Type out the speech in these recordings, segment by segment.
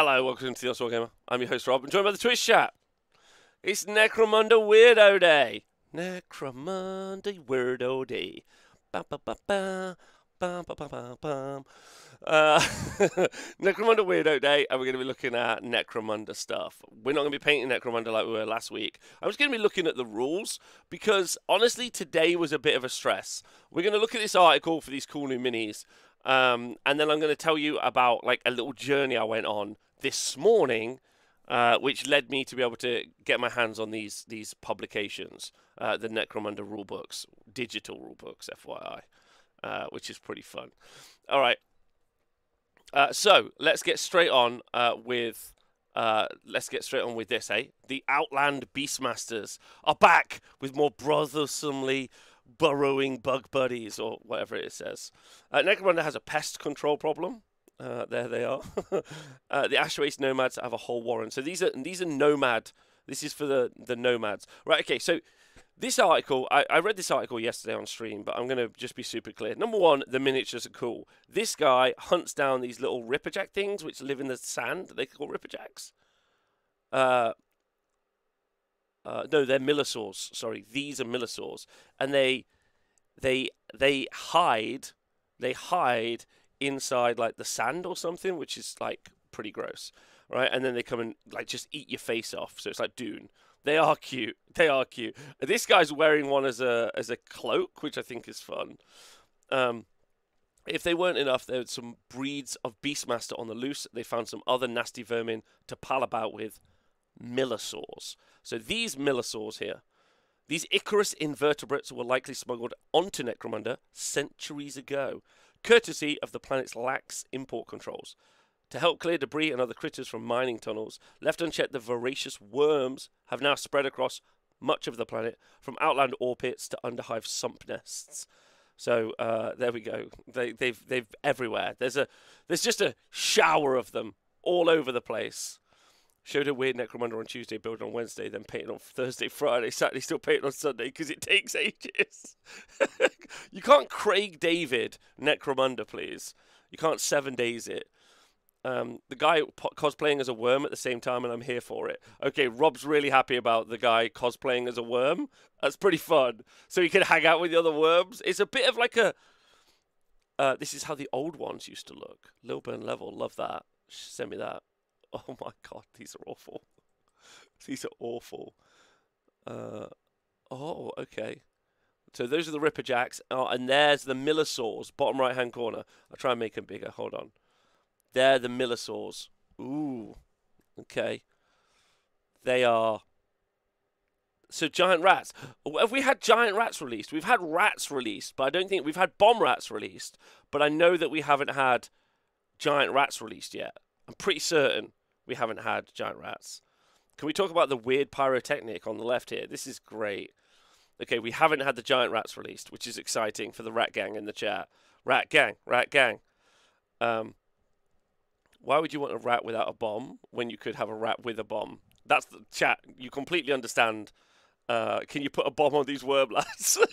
Hello, welcome to the Honest Wargamer. I'm your host Rob, and joined by the Twitch chat. It's Necromunda Weirdo Day. Necromunda Weirdo Day. Bum, bum, bum, bum. Uh, Necromunda Weirdo Day, and we're going to be looking at Necromunda stuff. We're not going to be painting Necromunda like we were last week. I'm just going to be looking at the rules because honestly, today was a bit of a stress. We're going to look at this article for these cool new minis, um, and then I'm going to tell you about like a little journey I went on this morning, uh, which led me to be able to get my hands on these these publications, uh, the Necromunda rulebooks, digital rulebooks, FYI, uh, which is pretty fun. All right. Uh, so let's get straight on uh, with uh, let's get straight on with this, eh? The Outland Beastmasters are back with more brothersomely burrowing bug buddies, or whatever it says. Uh, Necromunda has a pest control problem. Uh, there they are. uh, the Ashwaste Nomads have a whole warren. So these are these are nomad. This is for the the nomads, right? Okay, so this article, I, I read this article yesterday on stream, but I'm going to just be super clear. Number one, the miniatures are cool. This guy hunts down these little ripperjack things which live in the sand. They call ripperjacks. Uh, uh, no, they're millisaurs. Sorry, these are millisaurs, and they they they hide they hide inside like the sand or something, which is like pretty gross, right? And then they come and like just eat your face off. So it's like Dune. They are cute. They are cute. This guy's wearing one as a as a cloak, which I think is fun. Um, if they weren't enough, there were some breeds of Beastmaster on the loose. They found some other nasty vermin to pal about with, millisaurs. So these millisaurs here, these Icarus invertebrates were likely smuggled onto Necromunda centuries ago, courtesy of the planet's lax import controls. To help clear debris and other critters from mining tunnels, left unchecked, the voracious worms have now spread across much of the planet, from outland ore pits to underhive sump nests. So uh, there we go. They, they've they've everywhere. There's a there's just a shower of them all over the place. Showed a weird Necromunda on Tuesday, built on Wednesday, then painted on Thursday, Friday, Saturday, still painted on Sunday because it takes ages. you can't Craig David Necromunda, please. You can't seven days it. Um, the guy cosplaying as a worm at the same time, and I'm here for it. Okay, Rob's really happy about the guy cosplaying as a worm. That's pretty fun. So he can hang out with the other worms. It's a bit of like a. Uh, this is how the old ones used to look. Lilburn level, love that. Send me that. Oh my god, these are awful. these are awful. Uh, oh, okay. So those are the Ripperjacks. Oh, and there's the Millisaurs, bottom right hand corner. I'll try and make them bigger. Hold on. They're the Millisaurs. Ooh. Okay. They are. So giant rats. Have we had giant rats released? We've had rats released, but I don't think we've had bomb rats released. But I know that we haven't had giant rats released yet. I'm pretty certain we haven't had giant rats. Can we talk about the weird pyrotechnic on the left here? This is great. Okay, we haven't had the giant rats released, which is exciting for the rat gang in the chat. Rat gang, rat gang. Um, why would you want a rat without a bomb when you could have a rat with a bomb? That's the chat. You completely understand. Uh, can you put a bomb on these worm lads?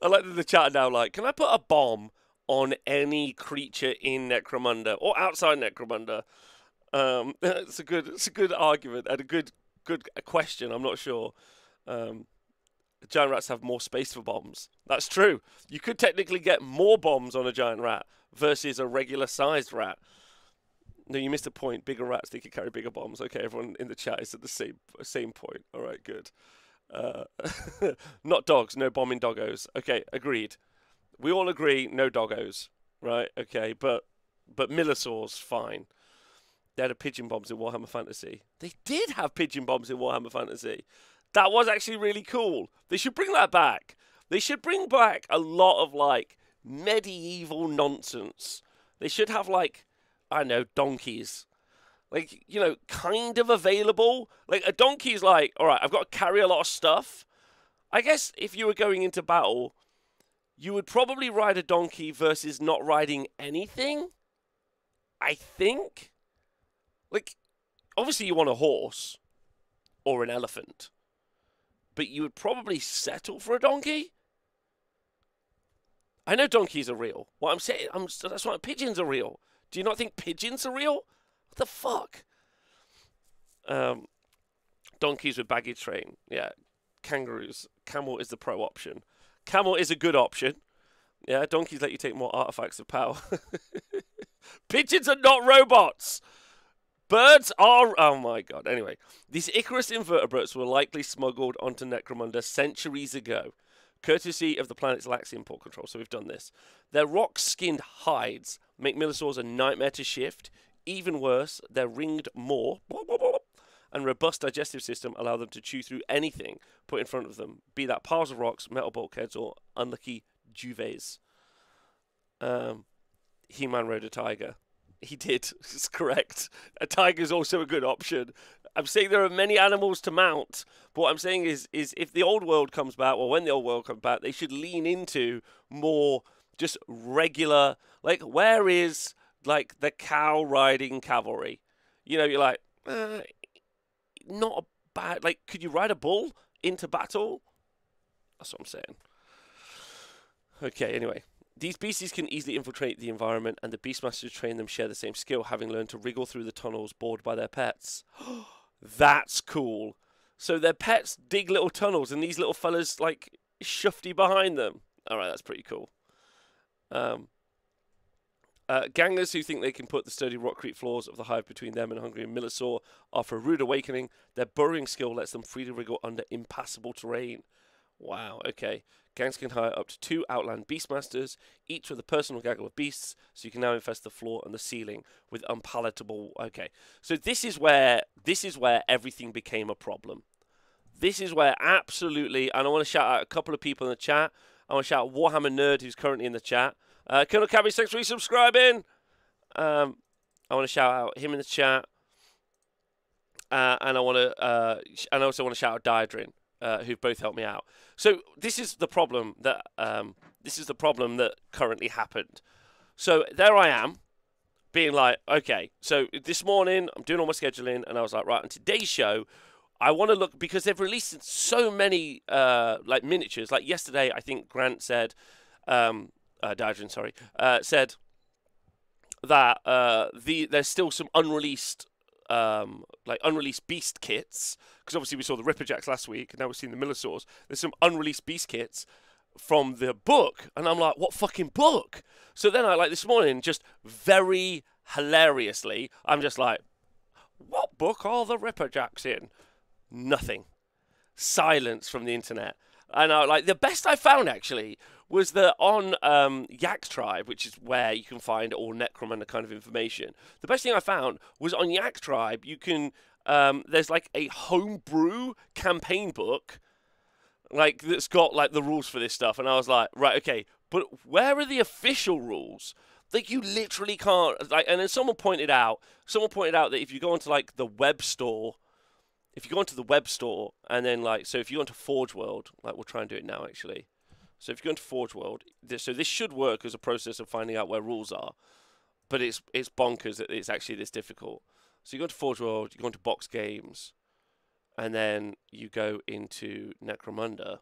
I like that the chat now like, can I put a bomb on any creature in Necromunda or outside Necromunda? Um, it's a good, it's a good argument and a good, good question. I'm not sure. Um, giant rats have more space for bombs. That's true. You could technically get more bombs on a giant rat versus a regular sized rat. No, you missed a point. Bigger rats, they can carry bigger bombs. Okay, everyone in the chat is at the same same point. All right, good. Uh, not dogs, no bombing doggos. Okay, agreed. We all agree, no doggos, right? Okay, but but millisaurs, fine. They had a pigeon bombs in Warhammer Fantasy. They did have pigeon bombs in Warhammer Fantasy. That was actually really cool. They should bring that back. They should bring back a lot of like medieval nonsense. They should have like I know donkeys. Like, you know, kind of available. Like a donkey's like, all right, I've got to carry a lot of stuff. I guess if you were going into battle, you would probably ride a donkey versus not riding anything. I think. Like, obviously, you want a horse or an elephant but you would probably settle for a donkey. I know donkeys are real. What I'm saying, I'm that's why pigeons are real. Do you not think pigeons are real? What the fuck? Um, donkeys with baggage train. Yeah, kangaroos. Camel is the pro option. Camel is a good option. Yeah, donkeys let you take more artifacts of power. Pigeons are not robots. Birds are. Oh my god. Anyway, these Icarus invertebrates were likely smuggled onto Necromunda centuries ago, courtesy of the planet's lax import control. So we've done this. Their rock skinned hides make Millisaurs a nightmare to shift. Even worse, their ringed maw and robust digestive system allow them to chew through anything put in front of them, be that piles of rocks, metal bulkheads, or unlucky juvets. Um, He-Man rode a tiger. He did. It's correct. A tiger is also a good option. I'm saying there are many animals to mount, but what I'm saying is, is if the old world comes back, or when the old world comes back, they should lean into more just regular. Like, where is like the cow riding cavalry? You know, you're like, uh, not a bad. Like, could you ride a bull into battle? That's what I'm saying. Okay, anyway. These beasties can easily infiltrate the environment, and the Beastmasters train them share the same skill, having learned to wriggle through the tunnels bored by their pets. That's cool. So their pets dig little tunnels, and these little fellas like shufty behind them. All right, that's pretty cool. Um, uh, gangers who think they can put the sturdy rockcrete floors of the hive between them and Hungarian Millisaur after a rude awakening, their burrowing skill lets them freely wriggle under impassable terrain. Wow, okay. Gangs can hire up to two Outland Beastmasters, each with a personal gaggle of beasts, so you can now infest the floor and the ceiling with unpalatable. Okay, so this is where this is where everything became a problem. This is where absolutely, and I want to shout out a couple of people in the chat. I want to shout out Warhammer Nerd, who's currently in the chat. Uh, Colonel Cabby, thanks for resubscribing. Um, I want to shout out him in the chat, uh, and I want to, uh, and I also want to shout out Diadrin uh, who've both helped me out. So this is the problem that um, this is the problem that currently happened. So there I am, being like, okay. So this morning I'm doing all my scheduling, and I was like, right, on today's show. I want to look because they've released so many uh, like miniatures. Like yesterday, I think Grant said, um, uh, Diadrin, sorry, uh, said that uh, the there's still some unreleased um, like unreleased beast kits because obviously we saw the Ripperjacks last week and now we're seeing the Millisaurs. There's some unreleased beast kits from the book, and I'm like, what fucking book? So then I like this morning, just very hilariously, I'm just like, what book are the Ripperjacks in? Nothing. Silence from the internet. I like the best I found actually was that on um, Yak Tribe, which is where you can find all Necromunda kind of information. The best thing I found was on Yak Tribe. You can um, there's like a homebrew campaign book, like that's got like the rules for this stuff, and I was like, right, okay, but where are the official rules? Like you literally can't like. And then someone pointed out, someone pointed out that if you go onto like the web store, if you go onto the web store, and then like, so if you go onto Forge World, like we'll try and do it now actually. So if you go into Forge World, this, so this should work as a process of finding out where rules are, but it's it's bonkers that it's actually this difficult. So you go to Forge World, you go into Box Games, and then you go into Necromunda,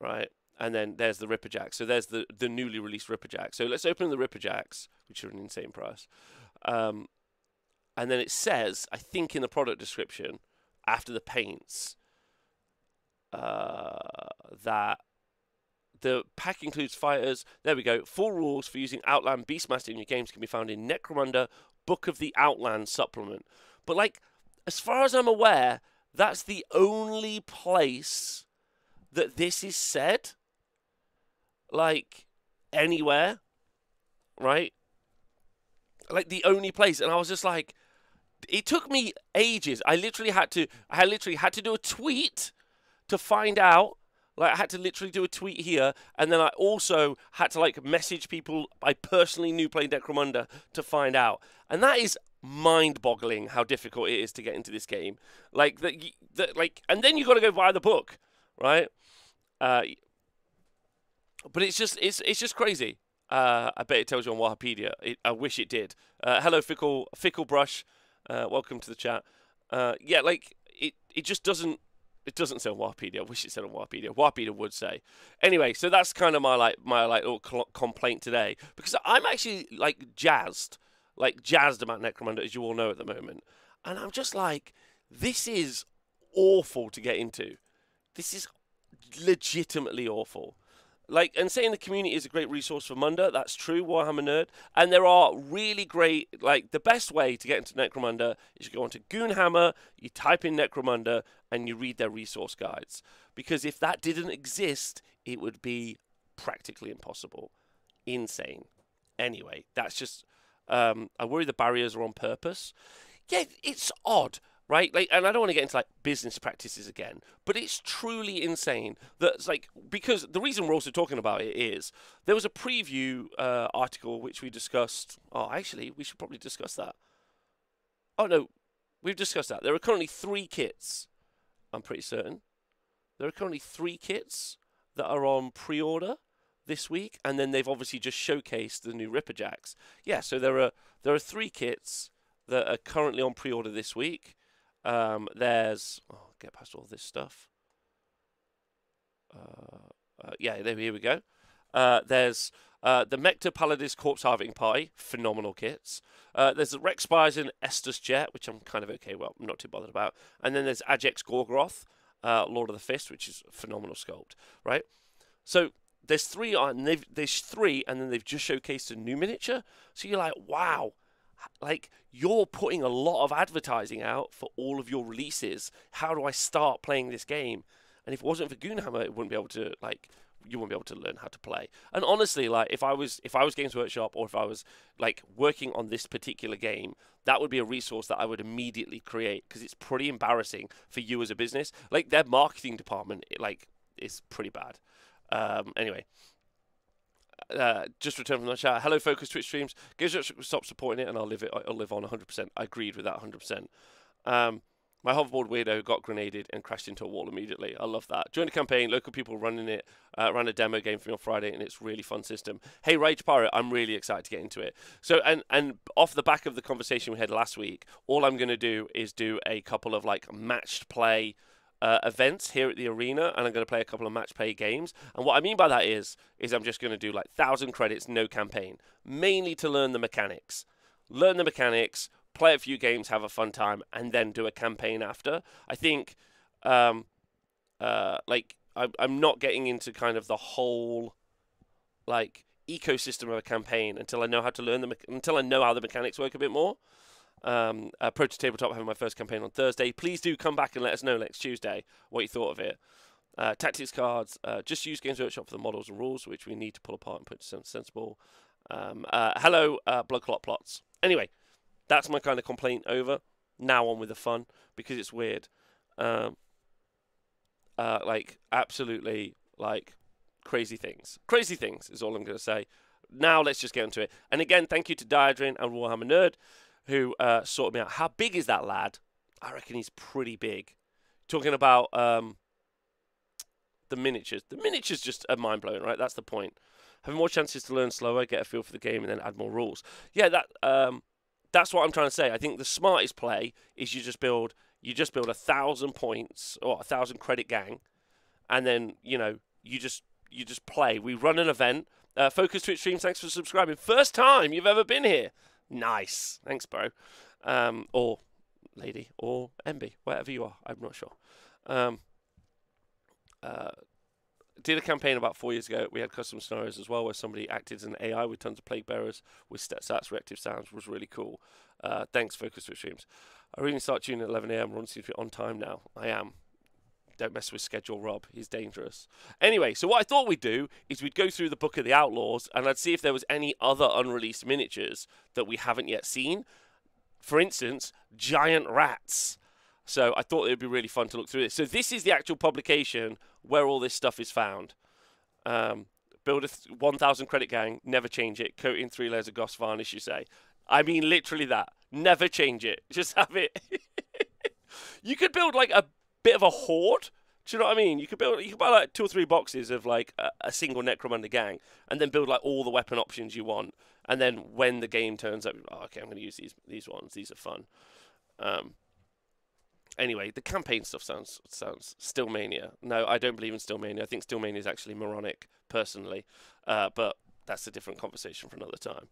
right? And then there's the Ripperjack. So there's the, the newly released Ripperjack. So let's open the Ripperjacks, which are an insane price. Um, and then it says, I think in the product description, after the paints, uh, that the pack includes fighters. There we go. Full rules for using Outland Beastmaster in your games can be found in Necromunda Book of the Outland supplement. But, like, as far as I'm aware, that's the only place that this is said. Like, anywhere. Right? Like, the only place. And I was just like, it took me ages. I literally had to, I literally had to do a tweet to find out like I had to literally do a tweet here, and then I also had to like message people I personally knew playing Necromunda to find out, and that is mind-boggling how difficult it is to get into this game. Like that, that like, and then you got to go buy the book, right? Uh, but it's just it's it's just crazy. Uh, I bet it tells you on Wikipedia. It, I wish it did. Uh, hello, fickle fickle brush. Uh, welcome to the chat. Uh, yeah, like it it just doesn't It doesn't say on Wikipedia. I wish it said on Wikipedia. Wikipedia would say. Anyway, so that's kind of my like my like little complaint today because I'm actually like jazzed, like jazzed about Necromunda as you all know at the moment, and I'm just like, this is awful to get into. This is legitimately awful. Like, and saying the community is a great resource for Munda, that's true, Warhammer Nerd. And there are really great, like, the best way to get into Necromunda is you go onto Goonhammer, you type in Necromunda, and you read their resource guides. Because if that didn't exist, it would be practically impossible. Insane. Anyway, that's just, um, I worry the barriers are on purpose. Yeah, it's odd right? Like, and I don't want to get into like business practices again, but it's truly insane that like because the reason we're also talking about it is there was a preview uh, article which we discussed. Oh, actually, we should probably discuss that. Oh no, we've discussed that. There are currently three kits. I'm pretty certain there are currently three kits that are on pre-order this week, and then they've obviously just showcased the new Ripper Jacks. Yeah, so there are there are three kits that are currently on pre-order this week. Um, there's oh, get past all this stuff. Uh, uh, yeah, there here we go. Uh, there's uh, the Mercator Pallidus Corpse Harvesting Party, phenomenal kits. Uh, there's the Rex Bison Estus Jet, which I'm kind of okay, well, I'm not too bothered about. And then there's Ajex Gorgoth, uh, Lord of the Fist, which is a phenomenal sculpt, right? So there's three on, there's three, and then they've just showcased a new miniature. So you're like, wow, like you're putting a lot of advertising out for all of your releases. How do I start playing this game? And if it wasn't for Goonhammer, it wouldn't be able to like you wouldn't be able to learn how to play. And honestly, like if I was if I was Games Workshop or if I was like working on this particular game, that would be a resource that I would immediately create because it's pretty embarrassing for you as a business. Like their marketing department, it, like is pretty bad. Um, anyway, uh, just returned from the chat. Hello, Focus Twitch streams. Gives stop supporting it, and I'll live it. I'll live on 100%. I agreed with that 100%. Um, my hoverboard weirdo got grenaded and crashed into a wall immediately. I love that. Join the campaign. Local people running it. Uh, ran a demo game for me on Friday, and it's really fun system. Hey, Rage Pirate, I'm really excited to get into it. So, and and off the back of the conversation we had last week, all I'm going to do is do a couple of like matched play uh, events here at the arena, and I'm going to play a couple of match play games. And what I mean by that is, is I'm just going to do like thousand credits, no campaign, mainly to learn the mechanics, learn the mechanics, play a few games, have a fun time, and then do a campaign after. I think, um, uh, like I'm, I'm not getting into kind of the whole, like ecosystem of a campaign until I know how to learn them, until I know how the mechanics work a bit more. Um, Pro to Tabletop having my first campaign on Thursday. Please do come back and let us know next Tuesday what you thought of it. Uh, tactics cards, uh, just use Games Workshop for the models and rules, which we need to pull apart and put sensible. Um, uh, hello, uh, blood clot plots. Anyway, that's my kind of complaint over. Now on with the fun because it's weird. Um, uh, like absolutely like crazy things. Crazy things is all I'm going to say. Now let's just get into it. And again, thank you to Diadrin and Warhammer Nerd who uh, sorted me out. How big is that lad? I reckon he's pretty big. Talking about um, the miniatures. The miniatures just are mind blowing, right? That's the point. Having more chances to learn slower, get a feel for the game, and then add more rules. Yeah, that um, that's what I'm trying to say. I think the smartest play is you just build you just build a thousand points or a thousand credit gang, and then you know you just you just play. We run an event. Uh, Focus Twitch streams. Thanks for subscribing. First time you've ever been here. Nice. Thanks, bro. Um, or lady, or MB, wherever you are. I'm not sure. Um, uh, did a campaign about four years ago. We had custom scenarios as well, where somebody acted as an AI with tons of plague bearers with stats, reactive sounds. Was really cool. Uh, thanks, Focus Twitch streams. I really start tuning at 11 a.m. Ron seems to be on time now. I am don't mess with schedule Rob. He's dangerous. Anyway, so what I thought we'd do is we'd go through the Book of the Outlaws and I'd see if there was any other unreleased miniatures that we haven't yet seen. For instance, giant rats. So I thought it would be really fun to look through this. So this is the actual publication where all this stuff is found. Um, build a 1,000 credit gang, never change it, coat in three layers of gloss varnish, you say. I mean literally that. Never change it. Just have it. you could build like a bit of a hoard. Do you know what I mean? You could build, you could buy like two or three boxes of like a, a single Necromunda gang, and then build like all the weapon options you want. And then when the game turns up, oh, okay, I'm going to use these these ones. These are fun. Um, anyway, the campaign stuff sounds sounds Stillmania. No, I don't believe in Stillmania. I think Stillmania is actually moronic, personally. Uh, but that's a different conversation for another time.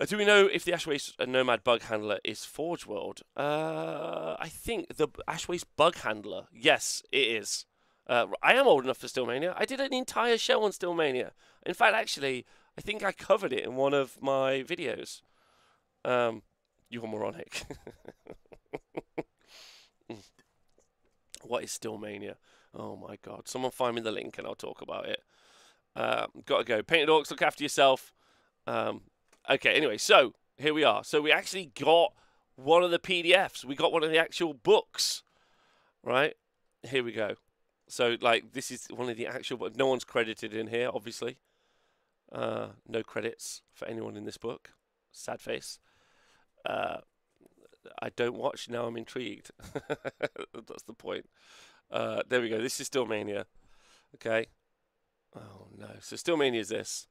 Uh, do we know if the Ashwaste Nomad bug handler is Forge World? Uh, I think the Ashwaste bug handler. Yes, it is. Uh, I am old enough for Stillmania. I did an entire show on Stillmania. In fact, actually, I think I covered it in one of my videos. Um, you're moronic. what is Stillmania? Oh my god. Someone find me the link and I'll talk about it. Um, gotta go. Painted Orcs, look after yourself. Um, okay, anyway, so here we are. So we actually got one of the PDFs. We got one of the actual books. Right? Here we go. So, like, this is one of the actual, but no one's credited in here, obviously. Uh, no credits for anyone in this book. Sad face. Uh, I don't watch, now I'm intrigued. That's the point. Uh, there we go. This is still Mania. Okay. Oh, no. So still Mania is this.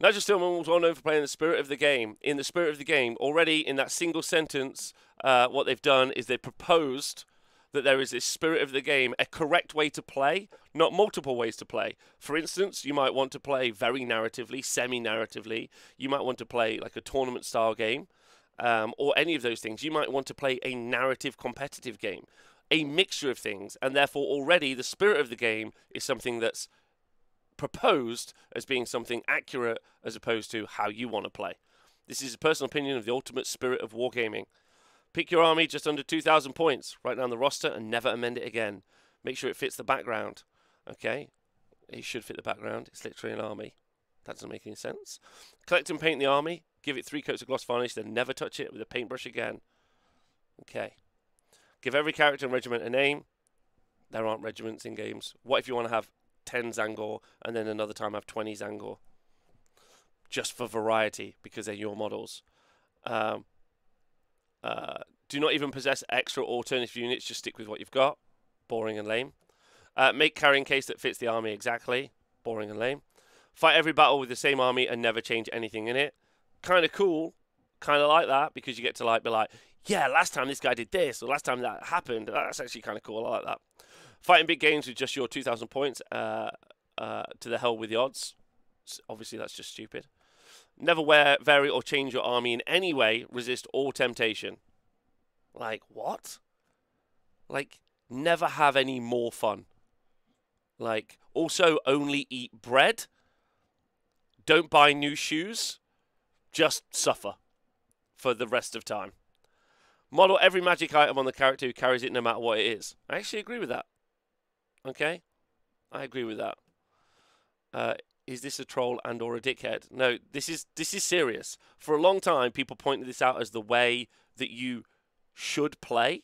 Nigel Stillman was well known for playing the spirit of the game. In the spirit of the game, already in that single sentence, uh, what they've done is they've proposed that there is this spirit of the game, a correct way to play, not multiple ways to play. For instance, you might want to play very narratively, semi narratively. You might want to play like a tournament style game, um, or any of those things. You might want to play a narrative competitive game, a mixture of things, and therefore already the spirit of the game is something that's proposed as being something accurate as opposed to how you want to play. This is a personal opinion of the ultimate spirit of wargaming. Pick your army just under 2,000 points. Write down the roster and never amend it again. Make sure it fits the background. Okay? It should fit the background. It's literally an army. That doesn't make any sense. Collect and paint the army. Give it three coats of gloss varnish, then never touch it with a paintbrush again. Okay. Give every character and regiment a name. There aren't regiments in games. What if you want to have 10 Tzaangor and then another time have 20 Tzaangor? Just for variety, because they're your models. Um, uh, do not even possess extra alternative units, just stick with what you've got. Boring and lame. Uh, make carrying case that fits the army exactly. Boring and lame. Fight every battle with the same army and never change anything in it. Kind of cool. Kind of like that because you get to like be like, yeah, last time this guy did this or last time that happened. That's actually kind of cool. I like that. Fighting big games with just your 2,000 points. Uh, uh, to the hell with the odds. Obviously, that's just stupid. Never wear, vary, or change your army in any way. Resist all temptation. Like, what? Like, never have any more fun. Like, also only eat bread. Don't buy new shoes. Just suffer for the rest of time. Model every magic item on the character who carries it no matter what it is. I actually agree with that. Okay? I agree with that. Uh, is this a troll and or a dickhead? No, this is this is serious. For a long time, people pointed this out as the way that you should play,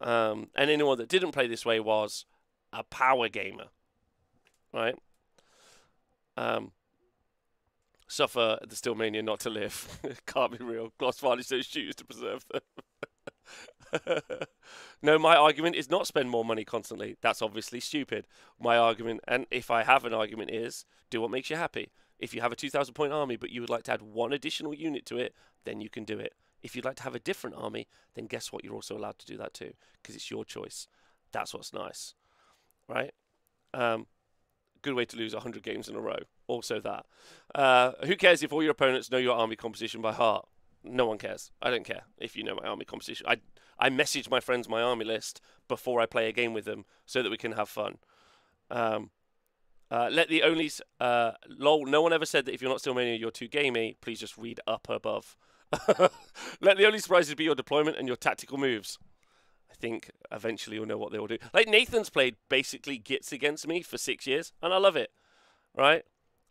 um, and anyone that didn't play this way was a power gamer, right? Um, suffer the Stillmania not to live. Can't be real. Gloss varnish those shoes to preserve them. no, my argument is not spend more money constantly. That's obviously stupid. My argument, and if I have an argument, is do what makes you happy. If you have a 2,000 point army but you would like to add one additional unit to it, then you can do it. If you'd like to have a different army, then guess what? You're also allowed to do that too because it's your choice. That's what's nice, right? Um, good way to lose 100 games in a row. Also, that. Uh, who cares if all your opponents know your army composition by heart? No one cares. I don't care if you know my army composition. I I message my friends my army list before I play a game with them so that we can have fun. Um, uh, let the only uh, lol. No one ever said that if you're not Stillmania, you're too gamey. Please just read up above. let the only surprises be your deployment and your tactical moves. I think eventually you'll know what they will do. Like Nathan's played basically gits against me for six years, and I love it. Right?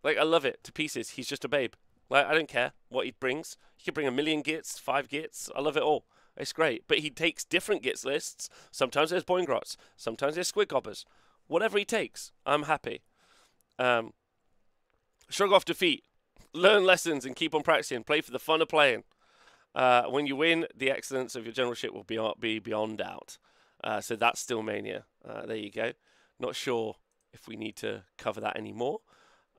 Like I love it to pieces. He's just a babe. Like I don't care what he brings. He can bring a million gits, five gits. I love it all. It's great. But he takes different gits lists. Sometimes there's Boingrots. Sometimes there's Squig Gobbas. Whatever he takes, I'm happy. Um, shrug off defeat. Learn lessons and keep on practicing. Play for the fun of playing. Uh, when you win, the excellence of your generalship will be, be beyond doubt. Uh, so that's Stillmania. Uh, there you go. Not sure if we need to cover that anymore.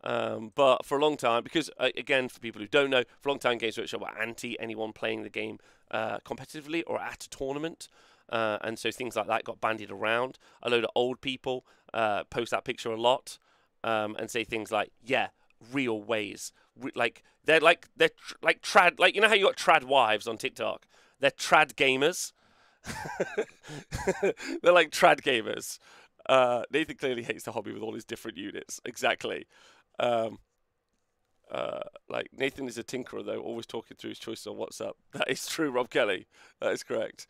Um, but for a long time, because uh, again, for people who don't know, for a long time, Games Workshop were anti anyone playing the game uh, competitively or at a tournament. Uh, and so things like that got bandied around. A load of old people uh, post that picture a lot um, and say things like, "Yeah, real ways." Re- like they're like they're tr- like trad. Like you know how you got trad wives on TikTok? They're trad gamers. they're like trad gamers. Uh, Nathan clearly hates the hobby with all his different units. Exactly. Um, uh, like Nathan is a tinkerer though, always talking through his choices on WhatsApp. That is true, Rob Kelly. That is correct.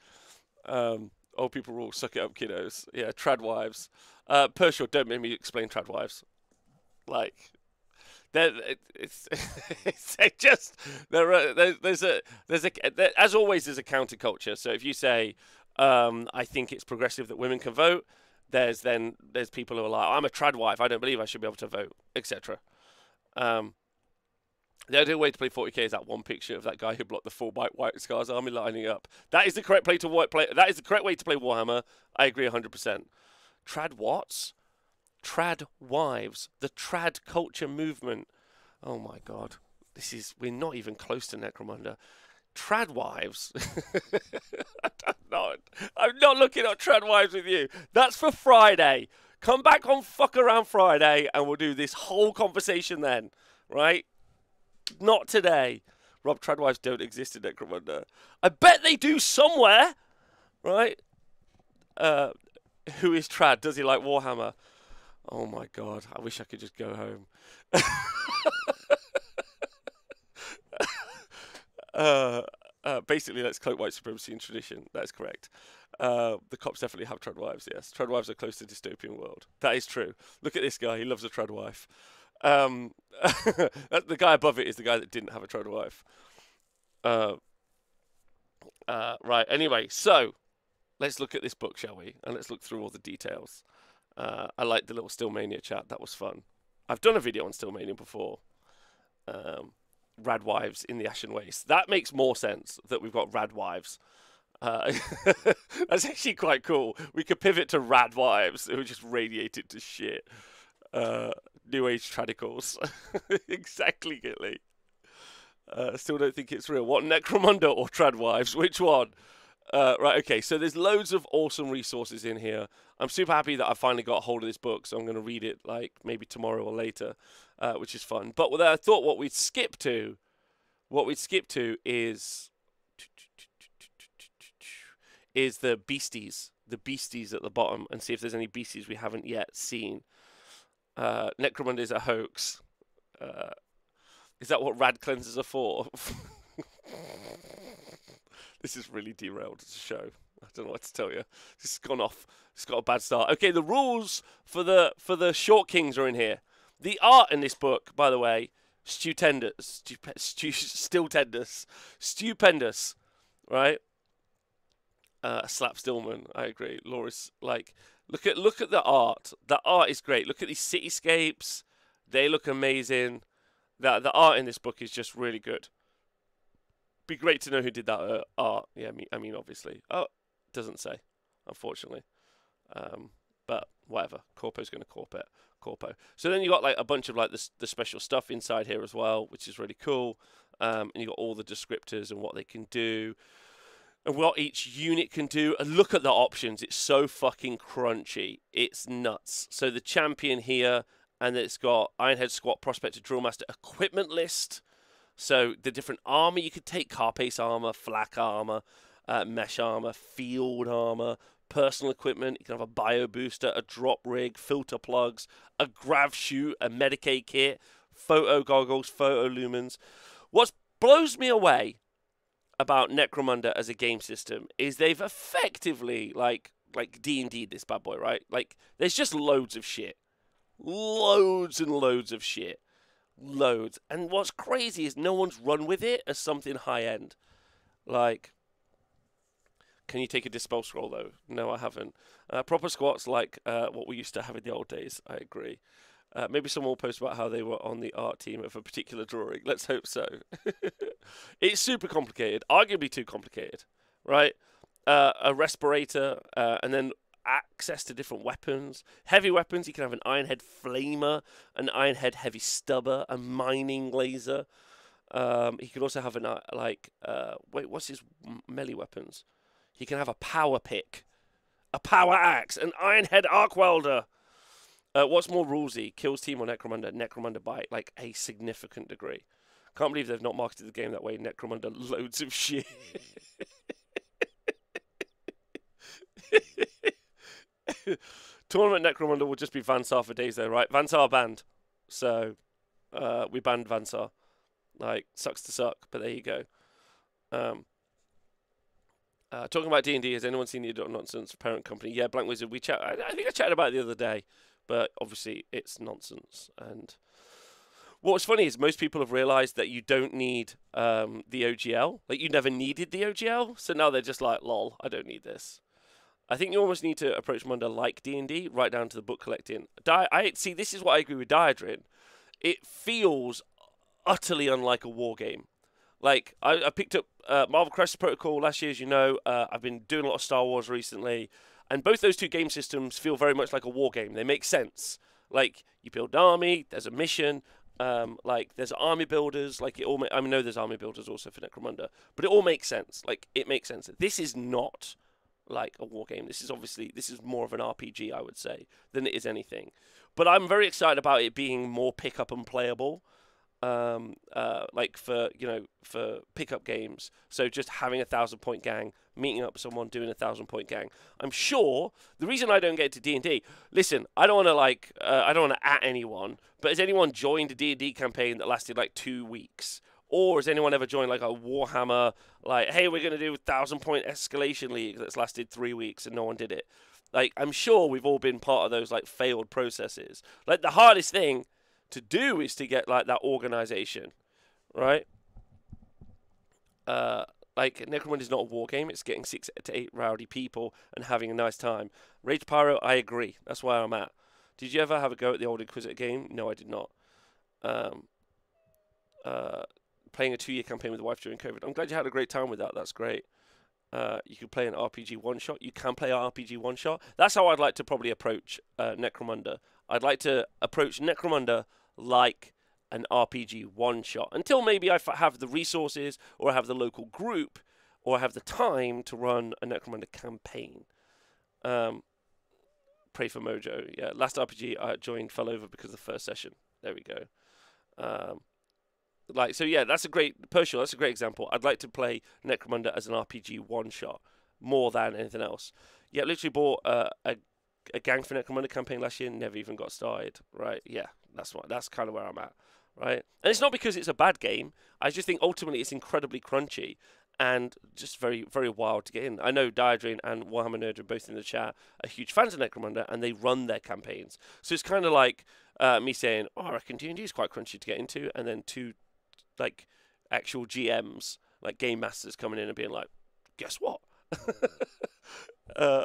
Um, old people rule. Suck it up, kiddos. Yeah, trad wives. Uh, Pershore, don't make me explain trad wives. Like, there, it's, it's just there. Are, there, there's a there's a as always there's a counterculture. So if you say, um, I think it's progressive that women can vote, there's then there's people who are like, I'm a trad wife. I don't believe I should be able to vote, etc. Um, the ideal way to play 40k is that one picture of that guy who blocked the full white white scars army lining up. That is the correct play to white play. That is the correct way to play Warhammer. I agree 100%. Trad what's? Trad wives. The trad culture movement. Oh my god. This is we're not even close to Necromunda. Trad wives. I'm not. I'm not looking at trad wives with you. That's for Friday. Come back on fuck around Friday and we'll do this whole conversation then. Right? Not today. Rob Tradwives don't exist in Necromunda. I bet they do somewhere, right? Uh, who is Trad? Does he like Warhammer? Oh my god, I wish I could just go home. uh, uh, basically, let's cloak white supremacy and tradition. That's correct. Uh, the cops definitely have trad wives. Yes, trad wives are close to dystopian world. That is true. Look at this guy. He loves a trad wife. Um, the guy above it is the guy that didn't have a trad wife. Uh, uh, right. Anyway, so let's look at this book, shall we? And let's look through all the details. Uh, I like the little Stillmania chat. That was fun. I've done a video on Stillmania before. Um, rad wives in the Ashen Waste. That makes more sense that we've got rad wives. Uh, that's actually quite cool. We could pivot to rad wives who are just radiated to shit. Uh, New Age Tradicals. exactly, Gitly. Uh, still don't think it's real. What, Necromunda or Tradwives? Which one? Uh, right, okay, so there's loads of awesome resources in here. I'm super happy that I finally got hold of this book, so I'm going to read it like maybe tomorrow or later, uh, which is fun. But I thought what we'd skip to, what we'd skip to is is the beasties, the beasties at the bottom, and see if there's any beasties we haven't yet seen. Uh, Necromunda is a hoax. Uh, is that what rad cleansers are for? this is really derailed the show. I don't know what to tell you. This has gone off. It's got a bad start. Okay, the rules for the for the short kings are in here. The art in this book, by the way, stupendous, stup- stu- stupendous, stupendous, right? Uh, slap Stillman, I agree. Laura's like, look at look at the art. The art is great. Look at these cityscapes; they look amazing. The the art in this book is just really good. Be great to know who did that uh, art. Yeah, I mean, I mean, obviously. Oh, doesn't say, unfortunately. Um, but whatever. Corpo's going to corp it. Corpo. So then you got like a bunch of like the the special stuff inside here as well, which is really cool. Um, and you got all the descriptors and what they can do and what each unit can do. And look at the options. It's so fucking crunchy. It's nuts. So the champion here, and it's got Ironhead Squat Prospector Drillmaster equipment list. So the different armor you could take: Carapace armor, flak armor, uh, mesh armor, field armor, personal equipment. You can have a bio booster, a drop rig, filter plugs, a grav chute, a medicae kit, photo goggles, photo lumens. What blows me away about Necromunda as a game system is they've effectively like like D and D this bad boy, right? Like there's just loads of shit, loads and loads of shit, loads. And what's crazy is no one's run with it as something high end. Like, can you take a dispel scroll though? No, I haven't. Uh, proper squats like uh, what we used to have in the old days. I agree. Uh, maybe someone will post about how they were on the art team of a particular drawing. Let's hope so. it's super complicated, arguably too complicated, right? Uh, a respirator, uh, and then access to different weapons. Heavy weapons, you can have an Ironhead Flamer, an Ironhead Heavy Stubber, a Mining Laser. Um, he could also have an, uh, like, uh, wait, what's his melee weapons? he can have a power pick, a power axe, an ironhead arc welder. Uh, what's more rulesy, Kills Team or Necromunda? Necromunda by like a significant degree. Can't believe they've not marketed the game that way. Necromunda, loads of shit. Tournament Necromunda will just be Van Saar for days, though, right? Van Saar banned, so uh, we banned Van Saar. Like, sucks to suck, but there you go. Um, uh, talking about D and D, has anyone seen the nonsense parent company? Yeah, Blank Wizard. We chat. I, I think I chatted about it the other day, but obviously it's nonsense. And what's funny is most people have realised that you don't need um, the OGL. Like you never needed the OGL, so now they're just like, "Lol, I don't need this." I think you almost need to approach Munda like D and D, right down to the book collecting. Di- I see. This is what I agree with Diadrin. It feels utterly unlike a war game. Like I, I picked up uh, Marvel Crisis Protocol last year, as you know. Uh, I've been doing a lot of Star Wars recently, and both those two game systems feel very much like a war game. They make sense. Like you build an army, there's a mission. Um, like there's army builders. Like it all. Ma- I know there's army builders also for Necromunda, but it all makes sense. Like it makes sense. This is not like a war game. This is obviously this is more of an RPG, I would say, than it is anything. But I'm very excited about it being more pick up and playable um, uh, like for you know for pickup games. So just having a thousand point gang, meeting up with someone doing a thousand point gang. I'm sure the reason I don't get to D and D. Listen, I don't want to like uh, I don't want to at anyone, but has anyone joined a D and D campaign that lasted like two weeks? Or has anyone ever joined like a Warhammer, like, hey, we're going to do a thousand point escalation league that's lasted three weeks and no one did it? Like, I'm sure we've all been part of those like failed processes. Like, the hardest thing to do is to get like that organization, right? Uh, like Necromunda is not a war game; it's getting six to eight rowdy people and having a nice time. Rage Pyro, I agree. That's where I'm at. Did you ever have a go at the old Inquisitor game? No, I did not. Um, uh, playing a two-year campaign with the wife during COVID. I'm glad you had a great time with that. That's great. Uh, you could play an RPG one shot. You can play RPG one shot. That's how I'd like to probably approach uh, Necromunda. I'd like to approach Necromunda like an RPG one shot until maybe I have the resources or I have the local group or I have the time to run a Necromunda campaign. Um, pray for Mojo. Yeah, last RPG I joined fell over because of the first session. There we go. Um, like so, yeah, that's a great Pershul. That's a great example. I'd like to play Necromunda as an RPG one shot more than anything else. Yeah, literally bought uh, a a Gang for Necromunda campaign last year, never even got started. Right? Yeah, that's what. That's kind of where I'm at. Right? And it's not because it's a bad game. I just think ultimately it's incredibly crunchy and just very, very wild to get in. I know Diadrin and Warhammer Nerd are both in the chat are huge fans of Necromunda and they run their campaigns. So it's kind of like uh, me saying, "Oh, I reckon D&D is quite crunchy to get into," and then two, like, actual GMs, like game masters, coming in and being like, "Guess what?" uh,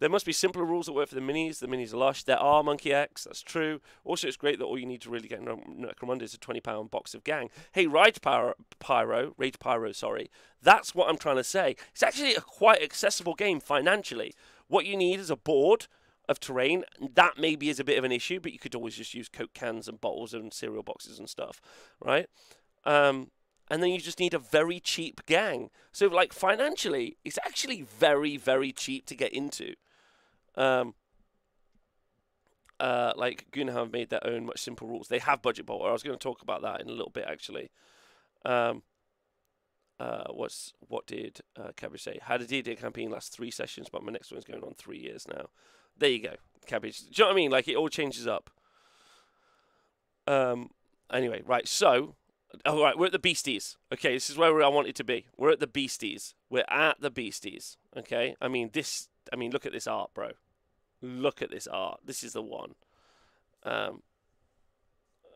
there must be simpler rules that work for the minis. The minis are lush. There are Monkey X, that's true. Also, it's great that all you need to really get Necromunda is a £20 box of gang. Hey, Rage Pyro, Pyro, Rage Pyro, sorry. That's what I'm trying to say. It's actually a quite accessible game financially. What you need is a board of terrain. That maybe is a bit of an issue, but you could always just use Coke cans and bottles and cereal boxes and stuff, right? Um, and then you just need a very cheap gang. So, like, financially, it's actually very, very cheap to get into. Um, uh, like Gunnar have made their own much simpler rules. They have budget bolt. I was going to talk about that in a little bit actually. Um, uh, what's what did uh, Cabbage say? Had a D&D campaign last three sessions, but my next one's going on three years now. There you go, Cabbage. Do you know what I mean? Like it all changes up. Um. Anyway, right. So, all right, we're at the Beasties. Okay, this is where I wanted to be. We're at the Beasties. We're at the Beasties. Okay. I mean this I mean, look at this art, bro. Look at this art. This is the one. Um,